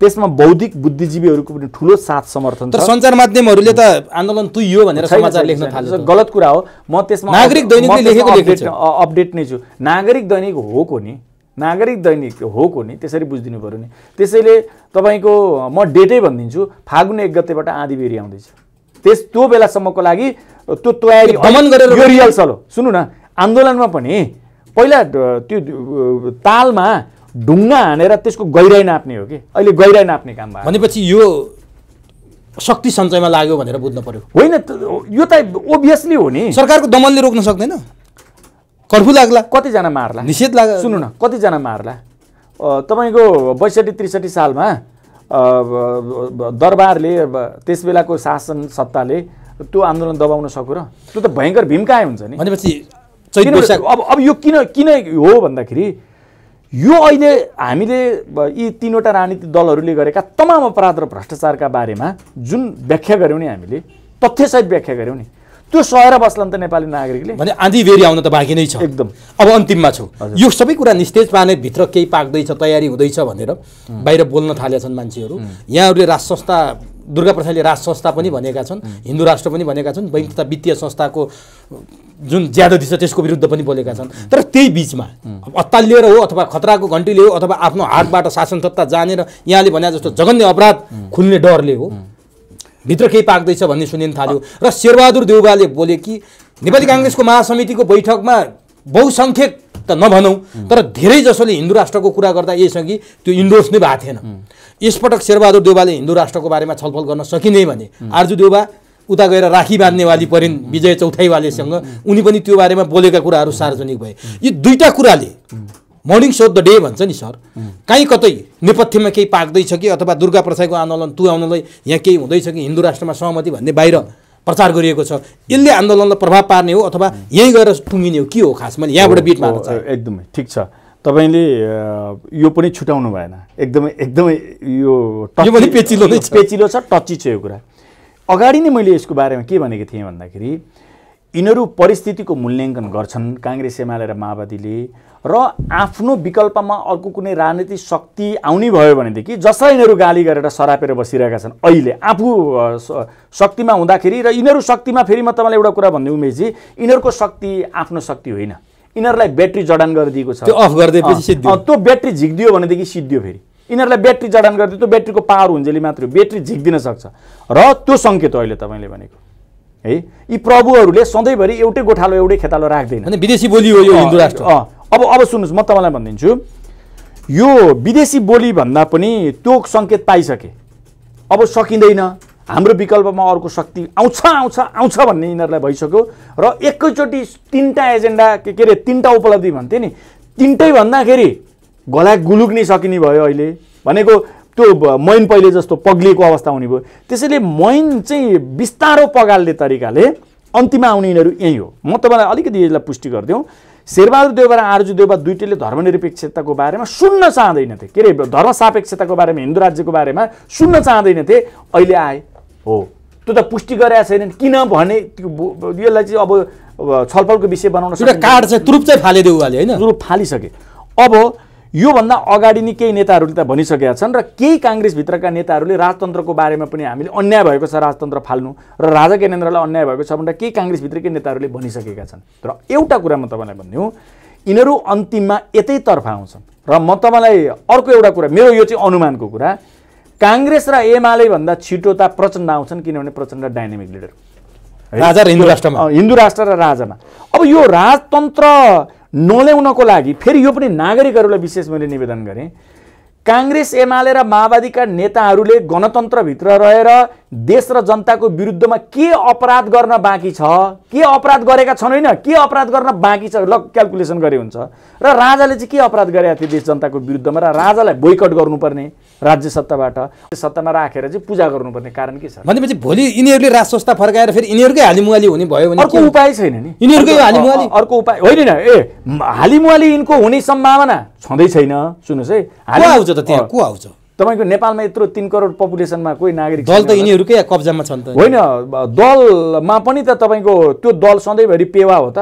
त्यसमा बौद्धिक बुद्धिजीवीहरूको पनि ठुलो साथ समर्थन तर सञ्चार माध्यमहरूले त आन्दोलन तुइयो भनेर समाचार लेख्न थाल्छ गलत कुरा हो। म त्यसमा नागरिक दैनिकले लेखेको अपडेट नै छु। नागरिक दैनिक हो को नि? नागरिक दैनिक हो को नि? त्यसरी बुझिदिनु पऱ्यो नि। त्यसैले तपाईँको म डेटै भनिदिन्छु। फागुन एक गतेबाट आँधी बेरी आउँदैछ। त्यस त्यो बेलासम्मको लागि त्यो तयारी गरेर यो रिहर्सल हो। सुन्नु न आन्दोलनमा पनि पहिला त्यो तालमा ढुङ्गा हानेर त्यसको गहिराई नाप्ने हो कि? अहिले गहिराई नाप्ने काम भयो भनेपछि यो शक्ति सञ्चयमा लाग्यो भनेर बुझ्नु पर्यो। होइन यो त ओभियसली हो नि। सरकारको दमनले रोक्न सक्दैन? कर्फु लाग्ला। कतिजना मार्ला? निषेध लाग्ला। सुन्नु न कतिजना मार्ला? तपाईँको बैसठी त्रिसठी सालमा दरबारले त्यस बेलाको शासन सत्ताले त्यो आन्दोलन दबाउन सक्यो र? त्यो त भयङ्कर भीमकाय हुन्छ नि। भनेपछि अब अब यो किन किन हो भन्दाखेरि यो अहिले हामीले यी तिनवटा राजनीतिक दलहरूले गरेका तमाम अपराध र भ्रष्टाचारका बारेमा जुन व्याख्या गऱ्यौँ नि हामीले तथ्यसहित व्याख्या गऱ्यौँ नि त्यो सहेर बस्ला नि त नेपाली नागरिकले। भने आँधी बेरी आउन त बाँकी नै छ। एकदम। अब अन्तिममा छौँ। यो सबै कुरा निस्तेज पार्ने भित्र केही पाक्दैछ तयारी हुँदैछ भनेर बाहिर बोल्न थालेका छन् मान्छेहरू यहाँहरूले राज संस्था दुर्गा प्रसादले राज संस्था पनि भनेका छन् हिन्दू राष्ट्र पनि भनेका छन् बैङ्क तथा वित्तीय संस्थाको जुन ज्यादती छ त्यसको विरुद्ध पनि बोलेका छन्। तर त्यही बिचमा अत्तालिएर हो अथवा खतराको घन्टीले हो अथवा आफ्नो हातबाट शासन सत्ता जानेर यहाँले भने जस्तो जघन्य अपराध खुल्ने डरले हो। भित्र केही पाक्दैछ भन्ने सुनिन थाल्यो। र शेरबहादुर देउबाले बोले कि नेपाली काङ्ग्रेसको महासमितिको बैठकमा बहुसङ्ख्यक त नभनौँ तर धेरै जसोले हिन्दू राष्ट्रको कुरा गर्दा यसअघि त्यो इन्डोर्स नै भएको थिएन। यसपटक शेरबहादुर देउबाले हिन्दू राष्ट्रको बारेमा छलफल गर्न सकिने भने आर्जु देउबा उता गएर राखी बाँध्नेवाली परिन् विजय चौथाइवालेसँग उनी पनि त्यो बारेमा बोलेका कुराहरू सार्वजनिक भए। यी दुईवटा कुराले मर्निङ सो द डे भन्छ नि सर काहीँ कतै नेपथ्यमा केही पाक्दैछ कि अथवा दुर्गा प्रसादको आन्दोलन तुल्याउनलाई यहाँ केही हुँदैछ कि हिन्दू राष्ट्रमा सहमति भन्ने बाहिर प्रचार गरिएको छ। यसले आन्दोलनलाई प्रभाव पार्ने हो अथवा यहीँ गएर टुङ्गिने हो के हो खास? मैले यहाँबाट बिट मार्न एकदमै ठिक छ। तपाईँले यो पनि छुटाउनु भएन। एकदमै एकदमै यो पेचिलो। पेचिलो छ टची छ यो कुरा। अगाडि नै मैले यसको बारेमा के भनेको थिएँ भन्दाखेरि यिनीहरू परिस्थितिको मूल्याङ्कन गर्छन् काङ्ग्रेस एमाले र माओवादीले। र आफ्नो विकल्पमा अर्को कुनै राजनीतिक शक्ति आउने भयो भनेदेखि जसलाई यिनीहरू गाली गरेर सरापेर बसिरहेका छन् अहिले आफू शक्तिमा हुँदाखेरि र यिनीहरू शक्तिमा फेरि म तपाईँलाई एउटा कुरा भन्दै उमेशजी यिनीहरूको शक्ति आफ्नो शक्ति होइन। यिनीहरूलाई ब्याट्री जडान गरिदिएको छ। त्यो अफ गरिदिएपछि त्यो ब्याट्री झिक्दियो भनेदेखि सिद्धियो फेरि। यिनीहरूलाई ब्याट्री जडान गरिदियो त्यो ब्याट्रीको पावर हुन्जेली मात्रै हो ब्याट्री झिक्दिन सक्छ। र त्यो सङ्केत हो अहिले तपाईँले भनेको। है? यी प्रभुहरूले सधैँभरि एउटै गोठालो एउटै खेतालो राख्दैन। विदेशी बोली हो यो हिन्दू राष्ट्र। अब अब सुन्नुहोस् म तपाईँलाई भनिदिन्छु। यो विदेशी बोली भन्दा पनि त्यो सङ्केत पाइसके। अब सकिँदैन। हाम्रो विकल्पमा अर्को शक्ति आउँछ आउँछ आउँछ भन्ने यिनीहरूलाई भइसक्यो। र एकैचोटि तिनवटा एजेन्डा के के अरे तिनवटा उपलब्धि भन्थे नि। तिनटै भन्दाखेरि गला गुलुक्नै सकिने भयो अहिले। भनेको त्यो मैन पहिले जस्तो पग्लिएको अवस्था हुने भयो। त्यसैले मैन चाहिँ बिस्तारो पगाल्ने तरिकाले अन्तिममा आउने यिनीहरू यहीँ हो। म तपाईँलाई अलिकति यसलाई पुष्टि गरिदिउँ। शेरबहादुर देउबा र आर्जु देउबा दुइटैले धर्मनिरपेक्षताको बारेमा सुन्न चाहँदैनथे के अरे धर्म सापेक्षताको बारेमा हिन्दू राज्यको बारेमा सुन्न चाहँदैनथे अहिले आए। हो। त्यो त पुष्टि गरेका छैनन्। किन भने यसलाई चाहिँ अब छलफलको विषय बनाउन। कार्ड चाहिँ तुरुप चाहिँ फालिदेऊ वाले होइन? सुरु फालिसके। अब योभन्दा अगाडि नै केही नेताहरूले त भनिसकेका छन् र केही काङ्ग्रेसभित्रका नेताहरूले राजतन्त्रको बारेमा पनि हामीले अन्याय भएको छ राजतन्त्र फाल्नु र राजा ज्ञानेन्द्रलाई अन्याय भएको छ भनेर केही काङ्ग्रेसभित्रकै नेताहरूले भनिसकेका छन्। र एउटा कुरा म तपाईँलाई भनिदिउँ यिनीहरू अन्तिममा यतैतर्फ आउँछन्। र म तपाईँलाई अर्को एउटा कुरा मेरो यो चाहिँ अनुमानको कुरा काङ्ग्रेस र एमाले भन्दा छिटो त प्रचण्ड आउँछन् किनभने प्रचण्ड डाइनामिक लिडर। है? राजा र हिन्दू राष्ट्रमा। हिन्दू राष्ट्र र राजामा। अब यो राजतन्त्र नल्याउनको लागि फेरि यो पनि नागरिकहरूलाई विशेष मैले निवेदन गरेँ। काङ्ग्रेस एमाले र माओवादीका नेताहरूले गणतन्त्रभित्र रहेर देश र जनताको विरुद्धमा के अपराध गर्न बाँकी छ के अपराध गरेका छन् होइन के अपराध गर्न बाँकी छ ल क्यालकुलेसन गरे हुन्छ। र राजाले चाहिँ के अपराध गरेका थिए देश जनताको विरुद्धमा? र राजालाई बोइकट गर्नुपर्ने। राज्य सत्ताबाट सत्तामा राखेर चाहिँ पूजा गर्नुपर्ने कारण के छ? भनेपछि भोलि यिनीहरूले राज संस्था फर्काएर फेरि यिनीहरूकै हालिमुहाली हुने भयो भने अर्को उपाय छैन नि। यिनीहरूकै? अ- अर्को उपाय होइन नि, ए हालिमुहाली यिनको हुने सम्भावना छँदै छैन। सुन्नुहोस् है। को हालि- आउँछ त त्यहाँ को आउँछ। तपाईँको नेपालमा यत्रो तिन करोड पपुलेसनमा कोही नागरिक दल त। यिनीहरूकै कब्जामा छन् त। होइन दलमा पनि त तपाईँको त्यो दल सधैँभरि पेवा हो त।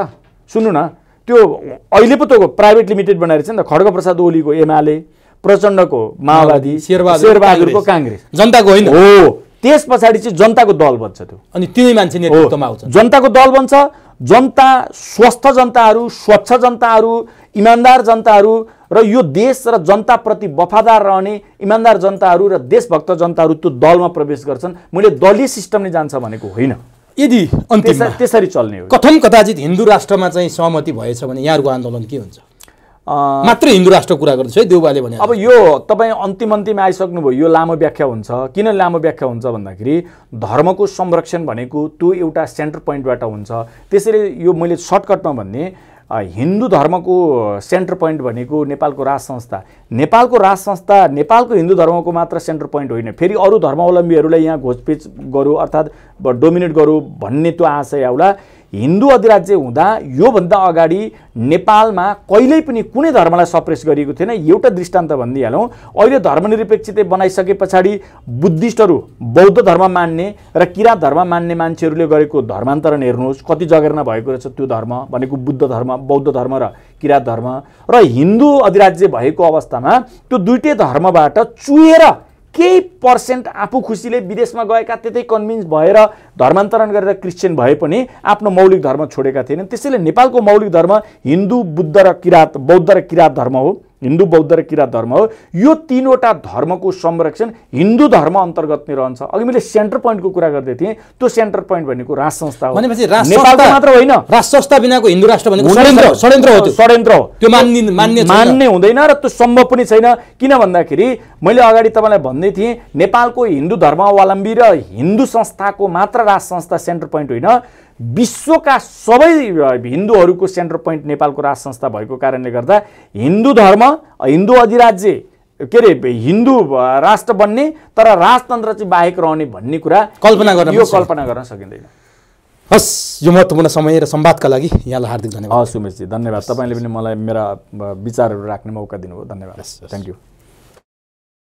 सुन्नु न त्यो अहिले पो त प्राइभेट लिमिटेड बनाएर छ नि त खड्गप्रसाद ओलीको एमाले। प्रचण्डको माओवादी शेरबहादुर शेरबहादुरको काङ्ग्रेस। जनताको होइन। हो। त्यस पछाडि चाहिँ जनताको दल बन्छ त्यो। अनि तिनै मान्छे नेतृत्वमा हो। आउँछन् जनताको दल बन्छ। जनता स्वस्थ जनताहरू स्वच्छ जनताहरू इमान्दार जनताहरू र यो देश र जनताप्रति वफादार रहने इमान्दार जनताहरू र देशभक्त जनताहरू त्यो दलमा प्रवेश गर्छन्। मैले दलीय सिस्टम नै जान्छ भनेको होइन। यदि अन्तिममा त्यसरी चल्ने हो। कथम कदाचित हिन्दू राष्ट्रमा चाहिँ सहमति भएछ भने यहाँहरूको आन्दोलन के हुन्छ? मात्रै हिन्दू राष्ट्र कुरा गर्दैछु है देउबाले भने अब यो तपाईँ अन्तिम अन्तिम आइसक्नुभयो यो लामो व्याख्या हुन्छ। किन लामो व्याख्या हुन्छ भन्दाखेरि धर्मको संरक्षण भनेको त्यो एउटा सेन्टर पोइन्टबाट हुन्छ। त्यसैले यो मैले सर्टकटमा भन्ने हिन्दू धर्मको सेन्टर पोइन्ट भनेको नेपालको राज संस्था। नेपालको राज संस्था नेपालको हिन्दू धर्मको मात्र सेन्टर पोइन्ट होइन। फेरि अरू धर्मावलम्बीहरूलाई यहाँ घोचपेच गरौँ अर्थात् डोमिनेट गरौँ भन्ने त्यो आशय आउला। हिन्दू अधिराज्य हुँदा योभन्दा अगाडि नेपालमा कहिल्यै पनि कुनै धर्मलाई सप्रेस गरिएको थिएन। एउटा दृष्टान्त भनिदिइहालौँ। अहिले धर्मनिरपेक्षता बनाइसके पछाडि बुद्धिस्टहरू बौद्ध धर्म मान्ने र किराँत धर्म मान्ने मान्छेहरूले गरेको धर्मान्तरण हेर्नुहोस् कति जगेर्ना भएको रहेछ त्यो धर्म भनेको बुद्ध धर्म बौद्ध धर्म र किराँत धर्म। र हिन्दू अधिराज्य भएको अवस्थामा त्यो दुइटै धर्मबाट चुहेर केही पर्सेन्ट आफू खुसीले विदेशमा गएका त्यतै कन्भिन्स भएर धर्मान्तरण गरेर क्रिस्चियन भए पनि आफ्नो मौलिक धर्म छोडेका थिएनन्। त्यसैले नेपालको मौलिक धर्म हिन्दू बुद्ध र किराँत बौद्ध र किराँत धर्म हो। हिन्दू बौद्ध र किराँत धर्म हो। यो तिनवटा धर्मको संरक्षण हिन्दू धर्म अन्तर्गत नै रहन्छ। अघि मैले सेन्टर पोइन्टको कुरा गर्दै थिएँ। त्यो सेन्टर पोइन्ट भनेको राज संस्था हो। भनेपछि नेपालको मात्र होइन। राज संस्था बिनाको हिन्दू राष्ट्र भनेको। षड्यन्त्र हो। षड्यन्त्र हो त्यो। मान्ने मान्ने। मान्ने हुँदैन र त्यो सम्भव पनि छैन। किन भन्दाखेरि मैले अगाडि तपाईँलाई भन्दै थिएँ नेपालको हिन्दू धर्मावलम्बी र हिन्दू संस्थाको मात्र राज संस्था सेन्टर पोइन्ट होइन। विश्वका सबै हिन्दूहरूको सेन्टर पोइन्ट नेपालको राज संस्था भएको कारणले गर्दा हिन्दू धर्म हिन्दू अधिराज्य के अरे हिन्दू राष्ट्र बन्ने तर राजतन्त्र चाहिँ बाहेक रहने भन्ने कुरा कल्पना गर्न यो। कल्पना गर्न सकिँदैन। हस् यो महत्त्वपूर्ण समय र संवादका लागि यहाँलाई हार्दिक धन्यवाद। हस् उमेशजी धन्यवाद। तपाईँले पनि मलाई मेरा विचारहरू राख्ने मौका दिनुभयो। धन्यवाद। Thank you